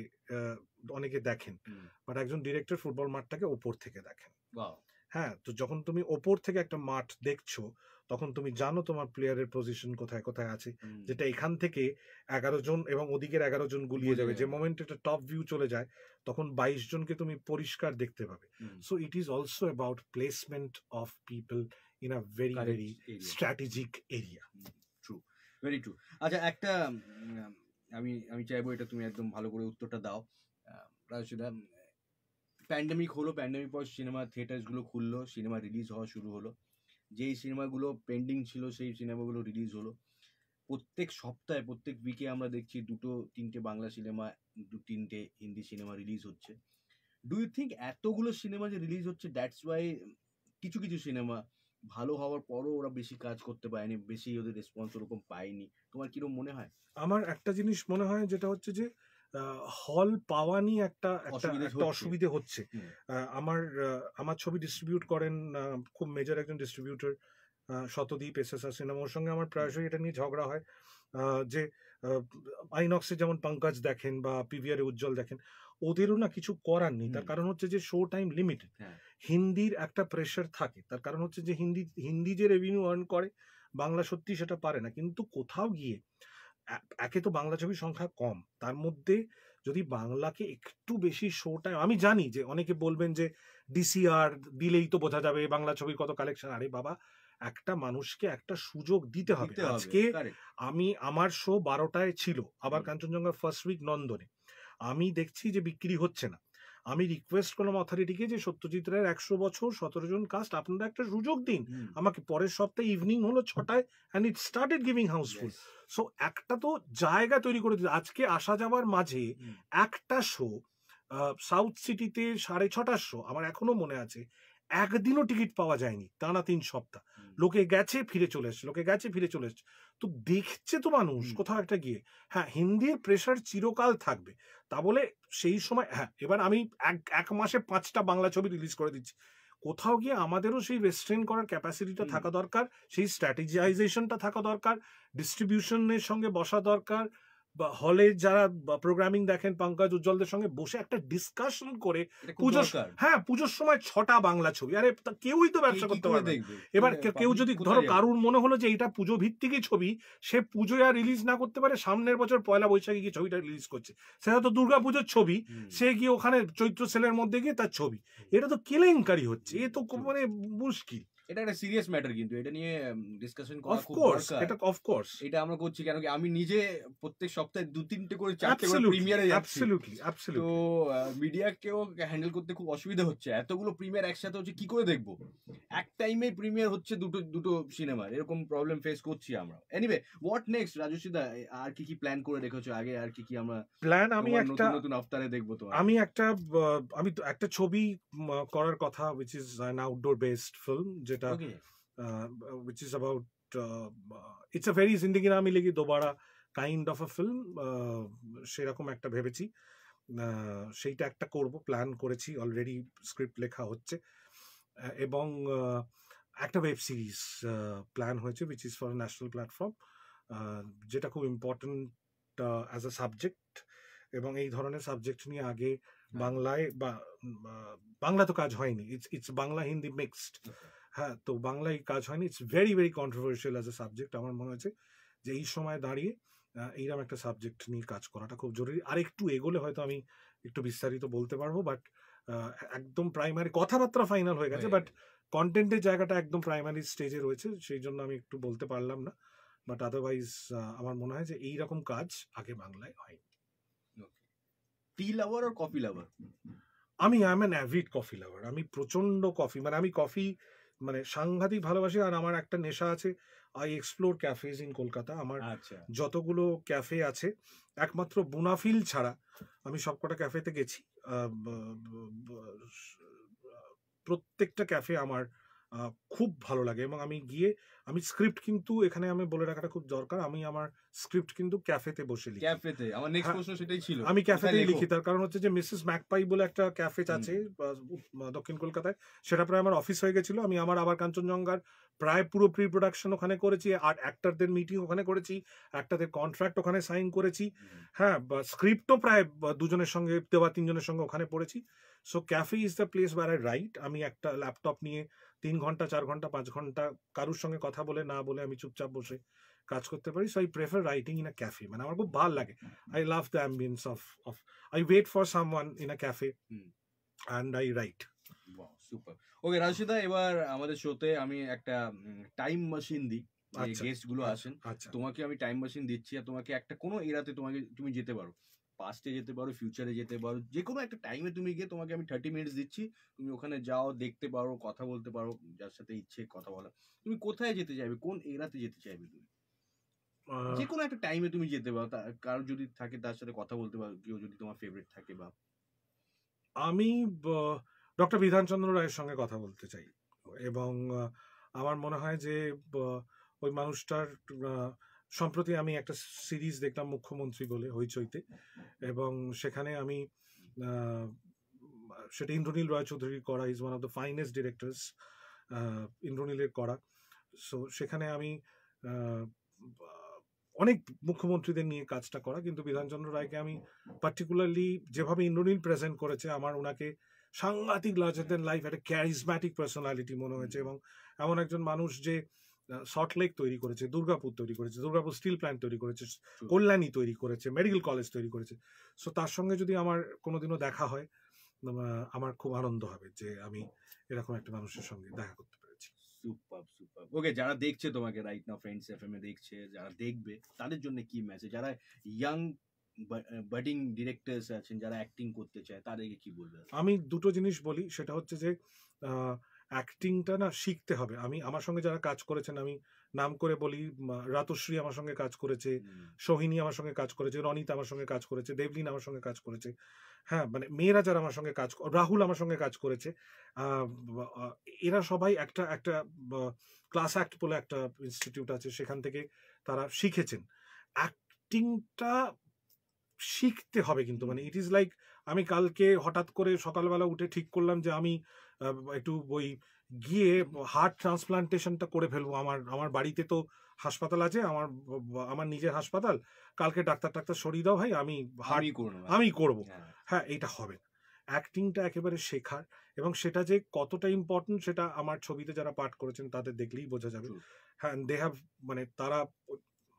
অনেকে দেখেন। বাট একজন ডিরেক্টর ফুটবল মাঠটাকে ওপর থেকে দেখেন। হ্যাঁ তো যখন তুমি ওপর থেকে একটা মাঠ দেখছ তখন তুমি জানো তোমার প্লেয়ারের পজিশন কোথায় কোথায় আছে। যেটা এখান থেকে এগারো জন এবং ওদিকের এগারো জন গুলিয়ে যাবে। যে মোমেন্ট এটা টপ ভিউ চলে যায় তখন বাইশ জনকে তুমি পরিষ্কার দেখতে পাবে। So it it also about placement of people in a correct very area. strategic area. Very true আচ্ছা একটা আমি আমি চাইব এটা তুমি একদম ভালো করে উত্তরটা দাও। আহ, প্যান্ডেমিক হলো প্যান্ডেমিক পর সিনেমা থিয়েটার্সগুলো খুললো সিনেমা রিলিজ হওয়া শুরু হলো। যেই সিনেমাগুলো পেন্ডিং ছিল সেই সিনেমাগুলো রিলিজ হলো। প্রত্যেক সপ্তাহে প্রত্যেক উইকে আমরা দেখছি দুটো তিনটে বাংলা সিনেমা দু তিনটে হিন্দি সিনেমা রিলিজ হচ্ছে। ডু ইউ থিঙ্ক এতগুলো সিনেমা যে রিলিজ হচ্ছে দ্যাটস ওয়াই কিছু কিছু সিনেমা ভালো হওয়ার পরও ওরা বেশি কাজ করতে পারেনি বেশি ওদের রেসপন্স ওরকম পায়নি। তোমার কীরকম মনে হয়? আমার একটা জিনিস মনে হয় যেটা হচ্ছে যে হল পাওয়া নিয়ে একটা একটা অসুবিধে হচ্ছে। আমার আমার ছবি ডিস্ট্রিবিউট করেন খুব মেজর একজন distributor Shatadeep S S R cinema ওর সঙ্গে আমার প্রায়শই এটা নিয়ে ঝগড়া হয়। আহ, যে আইনক্সে যেমন পঙ্কজ দেখেন বা পিভিআর উজ্জ্বল দেখেন ওদেরও না কিছু করার নেই। তার কারণ হচ্ছে যে শো টাইম লিমিটেড। হিন্দির একটা প্রেশার থাকে। তার কারণ হচ্ছে যে হিন্দি হিন্দি যে রেভিনিউ আর্ন করে বাংলা সত্যি সেটা পারে না। কিন্তু কোথাও গিয়ে একে তো বাংলা ছবির সংখ্যা কম। তার মধ্যে যদি বাংলাকে একটু বেশি শো টাইম আমি জানি যে অনেকে বলবেন যে ডিসিআর দিলেই তো বোঝা যাবে বাংলা ছবির কত কালেকশন আরে বাবা একটা মানুষকে একটা সুযোগ দিতে হবে। আজকে আমি আমার শো বারোটায় ছিল। আবার হুম। কাঞ্চনজঙ্ঘা ফার্স্ট উইক নন্দনে। আমি দেখছি যে বিক্রি হচ্ছে না। আমি রিকোয়েস্ট করলাম অথরিটিকে যে সত্যজিৎ রায়ের একশো বছর সতেরো জন কাস্ট আপনারা একটা সুযোগ দিন। আমাকে পরের সপ্তাহে ইভিনিং হলো ছটায় and it started giving house full. So একটা তো জায়গা তৈরি করে দিতে আজকে আসা যাওয়ার মাঝে একটা শো সাউথ সিটিতে সাড়ে ছটার শো আমার এখনও মনে আছে একদিনও টিকিট পাওয়া যায়নি টানা তিন সপ্তাহ। লোকে গেছে ফিরে চলে এসছে। লোকে গেছে ফিরে চলে এসছে। তো দেখছে তো মানুষ কোথাও একটা গিয়ে হ্যাঁ হিন্দির প্রেশার চিরকাল থাকবে। তা বলে সেই সময় হ্যাঁ এবার আমি এক এক মাসে পাঁচটা বাংলা ছবি রিলিজ করে দিচ্ছি। কোথাও গিয়ে আমাদেরও সেই রেস্ট্রেন করার ক্যাপাসিটিটা থাকা দরকার সেই স্ট্র্যাটেজাইজেশনটা থাকা দরকার ডিস্ট্রিবিউশনের সঙ্গে বসা দরকার বা হলে যারা প্রোগ্রামিং দেখেন পঙ্কজ উজ্জ্বলদের সঙ্গে বসে একটা ডিসকাশন করে পুজোর হ্যাঁ পুজোর সময় ছটা বাংলা ছবি। আরে কেউই তো ব্যবসা করতে পারবে এবার কেউ যদি ধরো কারুর মনে হলো যে এটা পুজো ভিত্তিকই ছবি সে পুজোয় আর রিলিজ না করতে পারে সামনের বছর পয়লা বৈশাখে গিয়ে ছবিটা রিলিজ করছে। সেটা তো দুর্গা পুজোর ছবি সে গিয়ে ওখানে চৈত্র সেলের মধ্যে গিয়ে তার ছবি। এটা তো কেলেঙ্কারি হচ্ছে। এ তো মানে মুশকিল। এটা একটা সিরিয়াস ম্যাটার কিন্তু এটা নিয়ে ডিসকাশন করা অফকোর্স দরকার। এটা অফকোর্স এটা আমরা করছি কেন কি আমি নিজে প্রত্যেক সপ্তাহে দু তিনটে করে চারটে করে প্রিমিয়ারে যাচ্ছি। অ্যাবসলিউটলি তো অ্যাবসলিউটলি মিডিয়াকেও হ্যান্ডেল করতে খুব অসুবিধা হচ্ছে। এতগুলো প্রিমিয়ার একসাথে হচ্ছে কি করে দেখব? এক টাইমে প্রিমিয়ার হচ্ছে দুটো দুটো সিনেমার এরকম প্রবলেম ফেস করছি আমরা। এনিওয়ে হোয়াট নেক্সট রাজস্বীদা আর কি কি প্ল্যান করে রেখেছো আগে? আর কি কি আমরা প্ল্যান আমি একটা নতুন আফতারে দেখব তোমার? আমি একটা আমি তো একটা ছবি করার কথা which is an outdoor based film যেটা Okay. uh, which is about uh, uh, it's a very kind of a film সেরকম একটা ভেবেছি। আহ, সেইটা একটা করব প্ল্যান করেছি অলরেডি স্ক্রিপ্ট লেখা হচ্ছে। আহ, এবং একটা ওয়েব সিরিজ প্ল্যান হয়েছে which is for national platform যেটা খুব ইম্পর্টেন্ট অ্যাজ আ সাবজেক্ট এবং এই ধরনের সাবজেক্ট নিয়ে আগে বাংলায় বা বাংলা তো কাজ হয়নি it's it's Bangla Hindi mixed. হ্যাঁ তো বাংলায় কাজ হয়নি। It's very very controversial as a subject আমার মনে হয়েছে যে এই সময় দাঁড়িয়ে এইরকম একটা সাবজেক্ট নিয়ে কাজ করাটা খুব জরুরি। আর একটু এগোলে হয়তো আমি একটু বিস্তারিত বলতে পারব বাট একদম প্রাইমারি কথাবার্তা ফাইনাল হয়ে গেছে বাট কন্টেন্টের জায়গাটা একদম প্রাইমারি স্টেজে রয়েছে সেই জন্য আমি একটু বলতে পারলাম না বাট আদারওয়াইজ আমার মনে হয় যে এই রকম কাজ আগে বাংলায় হয় টি লাভার আর কফি লাভার আমি I am an avid coffee lover আমি প্রচণ্ড কফি মানে আমি কফি মানে সাংঘাতিক ভালোবাসি আর আমার একটা নেশা আছে I explore cafes in Kolkata আমার আচ্ছা। যতগুলো ক্যাফে আছে একমাত্র বুনাফিল ছাড়া আমি সবকটা ক্যাফেতে গেছি। প্রত্যেকটা ক্যাফে আমার খুব ভালো লাগে এবং আমি গিয়ে আমি স্ক্রিপ্ট কিন্তু এখানে আমি বলে রাখাটা খুব দরকার। আমি আমার স্ক্রিপ্ট কিন্তু ক্যাফেতে বসে লিখি। ক্যাফেতে আমার নেক্সট হ্যাঁ, প্রশ্ন সেটাই ছিল। আমি ক্যাফেতে ক্যাফেতেই লিখি? তার কারণ হচ্ছে যে মিসেস ম্যাকপাই বলে একটা ক্যাফে আছে দক্ষিণ কলকাতায়। সেটা প্রায় আমার অফিস হয়ে গেছিল। আমি আমার আবার কাঞ্চনজঙ্ঘার প্রায় পুরো প্রি প্রোডাকশন ওখানে করেছি আর অ্যাক্টারদের মিটিং ওখানে করেছি অ্যাক্টারদের কন্ট্রাক্ট ওখানে সাইন করেছি। হ্যাঁ স্ক্রিপ্টও প্রায় দুজনের সঙ্গে বা তিনজনের সঙ্গে ওখানে পড়েছি। So cafe is the place where I write আমি একটা ল্যাপটপ নিয়ে তিন ঘণ্টা চার ঘণ্টা পাঁচ ঘণ্টা কারুর সঙ্গে কথা বলে না বলে আমি চুপচাপ বসে কাজ করতে পারি। So I prefer writing in a cafe মানে আমার খুব ভালো লাগে। I love the ambience of of I wait for some in a cafe and I write super okay রাজস্বীদা এবার আমাদের শোতে আমি একটা টাইম মেশিন দিই। যে আচ্ছা, গেস্টগুলো আসেন। আচ্ছা। তোমাকে আমি টাইম মেশিন দিচ্ছি আর তোমাকে একটা কোনো এরাতে তোমাকে তুমি যেতে পারো। পাস্টে যেতে পারো ফিউচারে যেতে পারো যে কোনো একটা টাইমে তুমি গিয়ে তোমাকে আমি থার্টি মিনিটস দিচ্ছি। তুমি ওখানে যাও দেখতে পারো কথা বলতে পারো যার সাথে ইচ্ছে কথা বলা। তুমি কোথায় যেতে চাইবে? কোন এরাতে যেতে চাইবে তুমি? যে কোনো একটা টাইমে তুমি যেতে পারো। কারও যদি থাকে তার সাথে কথা বলতে পারো কেউ যদি তোমার ফেভারিট থাকে বা আমি ডক্টর বিধানচন্দ্র রায়ের সঙ্গে কথা বলতে চাই। এবং আমার মনে হয় যে ওই মানুষটার সম্প্রতি আমি একটা সিরিজ দেখলাম মুখ্যমন্ত্রী বলে হইচইতে। এবং সেখানে আমি সেটা ইন্দ্রনীল রয় চৌধুরীর করা is one of the finest directors ইন্দ্রনীলের করা। সো সেখানে আমি অনেক মুখ্যমন্ত্রীদের নিয়ে কাজটা করা, কিন্তু বিধানচন্দ্র রায়কে আমি পার্টিকুলারলি যেভাবে ইন্দ্রনীল প্রেজেন্ট করেছে, আমার ওনাকে সাংঘাতিক লার্জার দেন লাইফ একটা ক্যারিজম্যাটিক পার্সোনালিটি মনে হয়েছে এবং এমন একজন মানুষ যে সল্ট লেক তৈরি করেছে দুর্গাপুর তৈরি করেছে দুর্গাপুর স্টিল প্ল্যান্ট তৈরি করেছে কল্যাণী তৈরি করেছে মেডিকেল কলেজ তৈরি করেছে। সো তার সঙ্গে যদি আমার কোনোদিনও দেখা হয় আমার খুব আনন্দ হবে যে আমি এরকম একটা মানুষের সঙ্গে দেখা করতে পেরেছি। সুপার সুপার ওকে যারা দেখছে তোমাকে রাইট নাও ফ্রেন্ডস এফএম এ দেখছে যারা দেখবে তাদের জন্য কি মেসেজ যারা ইয়াং বাডিং ডিরেক্টরস আছেন যারা অ্যাক্টিং করতে চায় তাদেরকে কি বলবে আমি দুটো জিনিস বলি সেটা হচ্ছে যে অ্যাক্টিংটা না শিখতে হবে। আমি আমার সঙ্গে যারা কাজ করেছেন আমি নাম করে বলি রাতশ্রী আমার সঙ্গে কাজ করেছে সোহিনী আমার সঙ্গে কাজ করেছে রনিত আমার সঙ্গে কাজ করেছে দেবলিন আমার সঙ্গে কাজ করেছে হ্যাঁ মানে মেয়েরা যারা আমার সঙ্গে কাজ রাহুল আমার সঙ্গে কাজ করেছে এরা সবাই একটা একটা ক্লাস অ্যাক্ট বলে একটা ইনস্টিটিউট আছে সেখান থেকে তারা শিখেছেন। অ্যাক্টিংটা শিখতে হবে কিন্তু। মানে ইট ইজ লাইক আমি কালকে হঠাৎ করে সকালবেলা উঠে ঠিক করলাম যে আমি একটু ওই গিয়ে হার্ট ট্রান্সপ্লান্টেশনটা করে ফেলব। আমার আমার বাড়িতে তো হাসপাতাল আছে আমার আমার নিজের হাসপাতাল। কালকে ডাক্তার টাক্তার সরিয়ে দাও ভাই আমি হার্ট আমি করব আমি করব। হ্যাঁ, হ্যাঁ এটা হবে। অ্যাক্টিংটা একেবারে শেখার এবং সেটা যে কতটা ইম্পর্টেন্ট সেটা আমার ছবিতে যারা পাঠ করেছেন তাদের দেখলেই বোঝা যাবে। হ্যাঁ দে হ্যাভ মানে তারা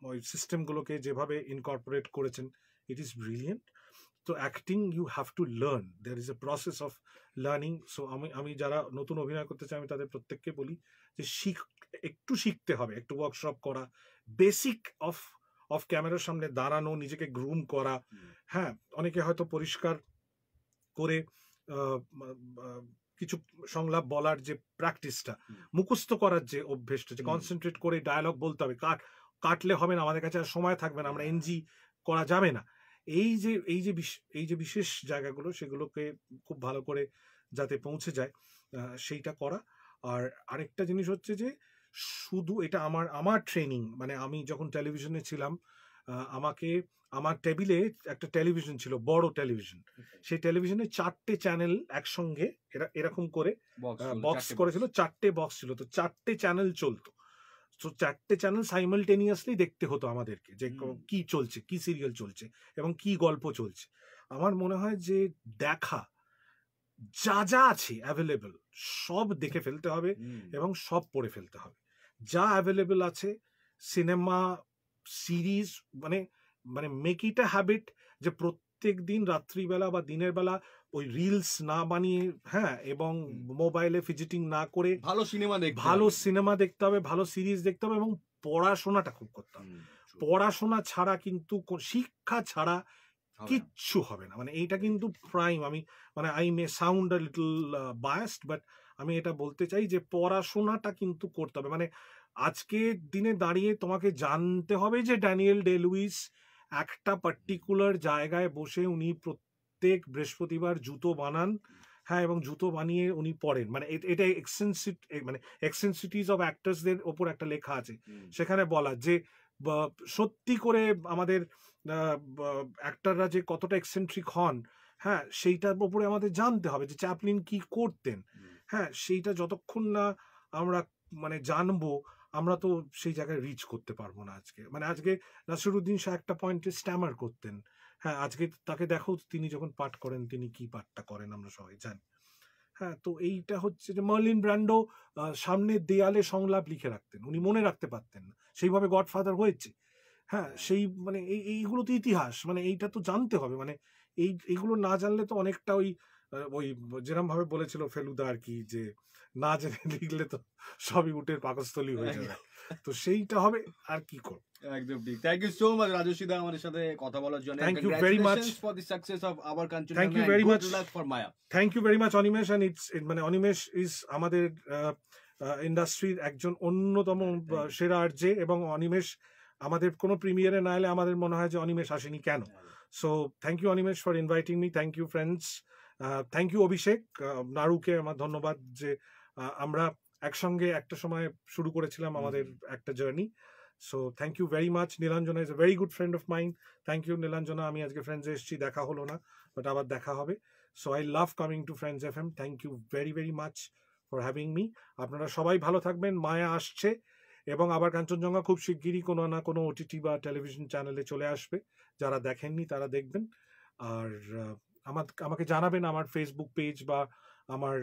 ওই সিস্টেমগুলোকে যেভাবে ইনকর্পোরেট করেছেন ইট ইজ ব্রিলিয়েন্ট তো acting you have to learn there is a process of learning so আমি আমি যারা নতুন অভিনয় করতে চাই আমি তাদের প্রত্যেককে বলি যে শিখ একটু শিখতে হবে একটু ওয়ার্কশপ করা। বেসিক অফ অফ ক্যামেরার সামনে দাঁড়ানো নিজেকে গ্রুম করা। হ্যাঁ অনেকে হয়তো পরিষ্কার করে কিছু সংলাপ বলার যে প্র্যাকটিসটা। মুখস্থ করার যে অভ্যেসটা যে। কনসেন্ট্রেট করে ডায়ালগ বলতে হবে। কাট কাটলে হবে না আমাদের কাছে আর সময় থাকবে না। আমরা এনজি করা যাবে না। এই যে এই যে বিশ- এই যে বিশেষ জায়গাগুলো সেগুলোকে খুব ভালো করে যাতে পৌঁছে যায় সেইটা করা। আর আরেকটা জিনিস হচ্ছে যে শুধু এটা আমার আমার ট্রেনিং মানে আমি যখন টেলিভিশনে ছিলাম আমাকে আমার টেবিলে একটা টেলিভিশন ছিল বড় টেলিভিশন। সেই টেলিভিশনে চারটে চ্যানেল একসঙ্গে এরা- এরকম করে বক্স করেছিল চারটে বক্স ছিল। তো চারটে চ্যানেল চলতো। তো চারটে চ্যানেল সাইমালটেনিয়াসলি দেখতে হতো আমাদেরকে যে ক- চলছে কি সিরিয়াল চলছে এবং কি গল্প চলছে। আমার মনে হয় যে দেখা যা যা আছে অ্যাভেলেবল সব দেখে ফেলতে হবে এবং সব পড়ে ফেলতে হবে। যা অ্যাভেলেবল আছে সিনেমা সিরিজ মানে মানে মেক ইট হ্যাবিট যে প্রত্যেক দিন রাত্রিবেলা বা দিনের বেলা ওই রিলস না বানিয়ে হ্যাঁ এবং মোবাইলে ফিজিটিং না করে ভালো সিনেমা দেখ ভালো সিনেমা দেখতে হবে ভালো সিরিজ দেখতে হবে এবং পড়াশোনাটা খুব করতে হবে। পড়াশোনা ছাড়া কিন্তু শিক্ষা ছাড়া কিচ্ছু হবে না। মানে এইটা কিন্তু প্রাইম আমি মানে I may sound a little biased but আমি এটা বলতে চাই যে পড়াশোনাটা কিন্তু করতে হবে। মানে আজকে দিনে দাঁড়িয়ে তোমাকে জানতে হবে যে ড্যানিয়েল ডেলুইস একটা পার্টিকুলার জায়গায় বসে উনি প্রত্যেক বৃহস্পতিবার জুতো বানান। হ্যাঁ এবং জুতো বানিয়ে উনি পড়েন। মানে এটা এক্সেন্সিট মানে এক্সেন্সিটিস অফ অ্যাক্টার্সদের ওপর একটা লেখা আছে। সেখানে বলা যে সত্যি করে আমাদের অ্যাক্টাররা যে কতটা এক্সেন্ট্রিক হন হ্যাঁ সেইটার ওপরে আমাদের জানতে হবে যে চ্যাপলিন কি করতেন। হ্যাঁ সেইটা যতক্ষণ না আমরা মানে জানব আমরা তো সেই জায়গায় রিচ করতে পারব না আজকে। মানে আজকে নাসিরুদ্দিন শাহ একটা পয়েন্টে স্ট্যামার করতেন। হ্যাঁ আজকে তাকে দেখো তিনি যখন পাঠ করেন, তিনি কি পাঠটা করেন আমরা সবাই জানি। হ্যাঁ তো এইটা হচ্ছে যে মার্লিন ব্র্যান্ডো সামনে দেয়ালে সংলাপ লিখে রাখতেন। উনি মনে রাখতে পারতেন না। সেইভাবে গডফাদার হয়েছে। হ্যাঁ সেই মানে এই, এইগুলো তো ইতিহাস। মানে এইটা তো জানতে হবে। মানে এই, এইগুলো না জানলে তো অনেকটা ওই ওই যেরকম ভাবে বলেছিল ফেলুদা আর কি যে না জেনে লিখলে তো সবই উটের পাকস্থলী হয়ে যাবে। তো সেইটা হবে আর কি করব? একদম ঠিক। Thank you so much Rajashree da আমাদের সাথে কথা বলার জন্য। Thank you very much. For the success of our country Thank you very much. Luck for Maya thank you very much Animesh and it's মানে অনিমেশ ইজ আমাদের ইন্ডাস্ট্রির একজন অন্যতম. আহ, সেরা আর্জে এবং অনিমেষ আমাদের কোনো প্রিমিয়ারে না এলে আমাদের মনে হয় যে অনিমেষ আসেনি কেন? So thank you Animesh for inviting me thank you friends thank you Abhishek. নারুকে আমার ধন্যবাদ যে আমরা একসঙ্গে একটা সময় শুরু করেছিলাম আমাদের একটা journey so thank you very much Nilanjana is a very good friend of mind thank you Nilanjana. আমি আজকে ফ্রেন্ডসে এসেছি দেখা হলো না বাট আবার দেখা হবে। So I love coming to friends F M thank you very very much for having me আপনারা সবাই ভালো থাকবেন মায়া আসছে এবং আবার কাঞ্চনজঙ্ঘা খুব শিগগিরই কোনো না কোনো ওটিটি বা টেলিভিশন চ্যানেলে চলে আসবে। যারা দেখেননি তারা দেখবেন। আর আমার আমাকে জানাবেন আমার ফেসবুক পেজ বা আমার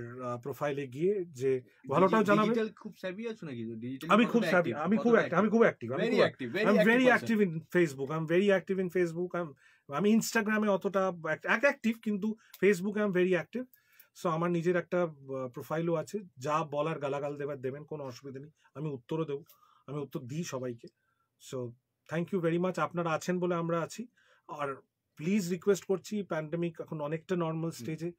প্রোফাইলে গিয়ে যে ভালোটাও জানাবেন খুব স্যাভি আছো নাকি? ডিজিটাল আমি খুব savvy, আমি খুব আমি খুব অ্যাক্টিভ আমি খুব active I am very active in Facebook I am very active in Facebook আমি ইনস্টাগ্রামে অতটা এক অ্যাক্টিভ কিন্তু Facebook I am very active so আমার নিজের একটা প্রোফাইলও আছে যা বলার গালাগাল দেবার দেবেন কোনো অসুবিধা নেই। আমি উত্তরও দেবো আমি উত্তর দিই সবাইকে। So thank you very much আপনারা আছেন বলে আমরা আছি। আর প্লিজ রিকোয়েস্ট করছি প্যান্ডেমিক এখন অনেকটা নর্মাল স্টেজে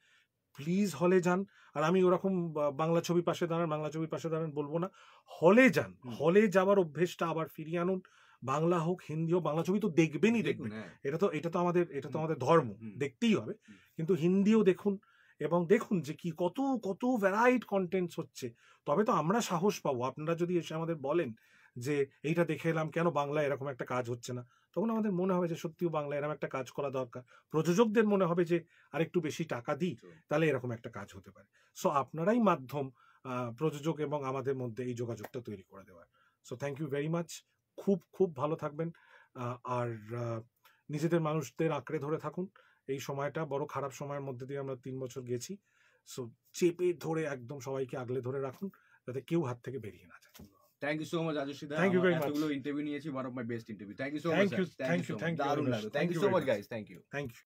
প্লিজ হলে যান আর আমি ওরকম বাংলা ছবি পাশে দাঁড়ান বাংলা ছবি পাশে দাঁড়ান বলব না। হলে যান হলে যাওয়ার অভ্যেসটা আবার ফিরিয়ে আনুন। বাংলা হোক হিন্দি হোক বাংলা ছবি তো দেখবেনই দেখবেন হ্যাঁ। এটা তো এটা তো আমাদের এটা তো আমাদের ধর্ম দেখতেই হবে। কিন্তু হিন্দিও দেখুন এবং দেখুন যে কি কত কত ভ্যারাইট কন্টেন্টস হচ্ছে। তবে তো আমরা সাহস পাবো। আপনারা যদি এসে আমাদের বলেন যে এইটা দেখে এলাম কেন বাংলায় এরকম একটা কাজ হচ্ছে না? তখন আমাদের মনে হবে যে সত্যিও বাংলায় এরকম একটা কাজ করা দরকার। প্রযোজকদের মনে হবে যে আরেকটু বেশি টাকা দিই তাহলে এরকম একটা কাজ হতে পারে। সো আপনারাই মাধ্যম প্রযোজক এবং আমাদের মধ্যে এই যোগাযোগটা তৈরি করে দেওয়ার। So thank you very much খুব খুব ভালো থাকবেন। আর নিজেদের মানুষদের আঁকড়ে ধরে থাকুন। এই সময়টা বড় খারাপ সময়ের মধ্যে দিয়ে আমরা তিন বছর গেছি। সো চেপে ধরে একদম সবাইকে আগলে ধরে রাখুন যাতে কেউ হাত থেকে বেরিয়ে না যায়। Thank you so much Rajashree da Thank you very much. এতগুলো ইন্টারভিউ নিয়েছি one of my best interview thank you so much Thank you, thank you, thank you দারুণ very much. লাগল Thank thank you you so very much much. Guys thank you thank you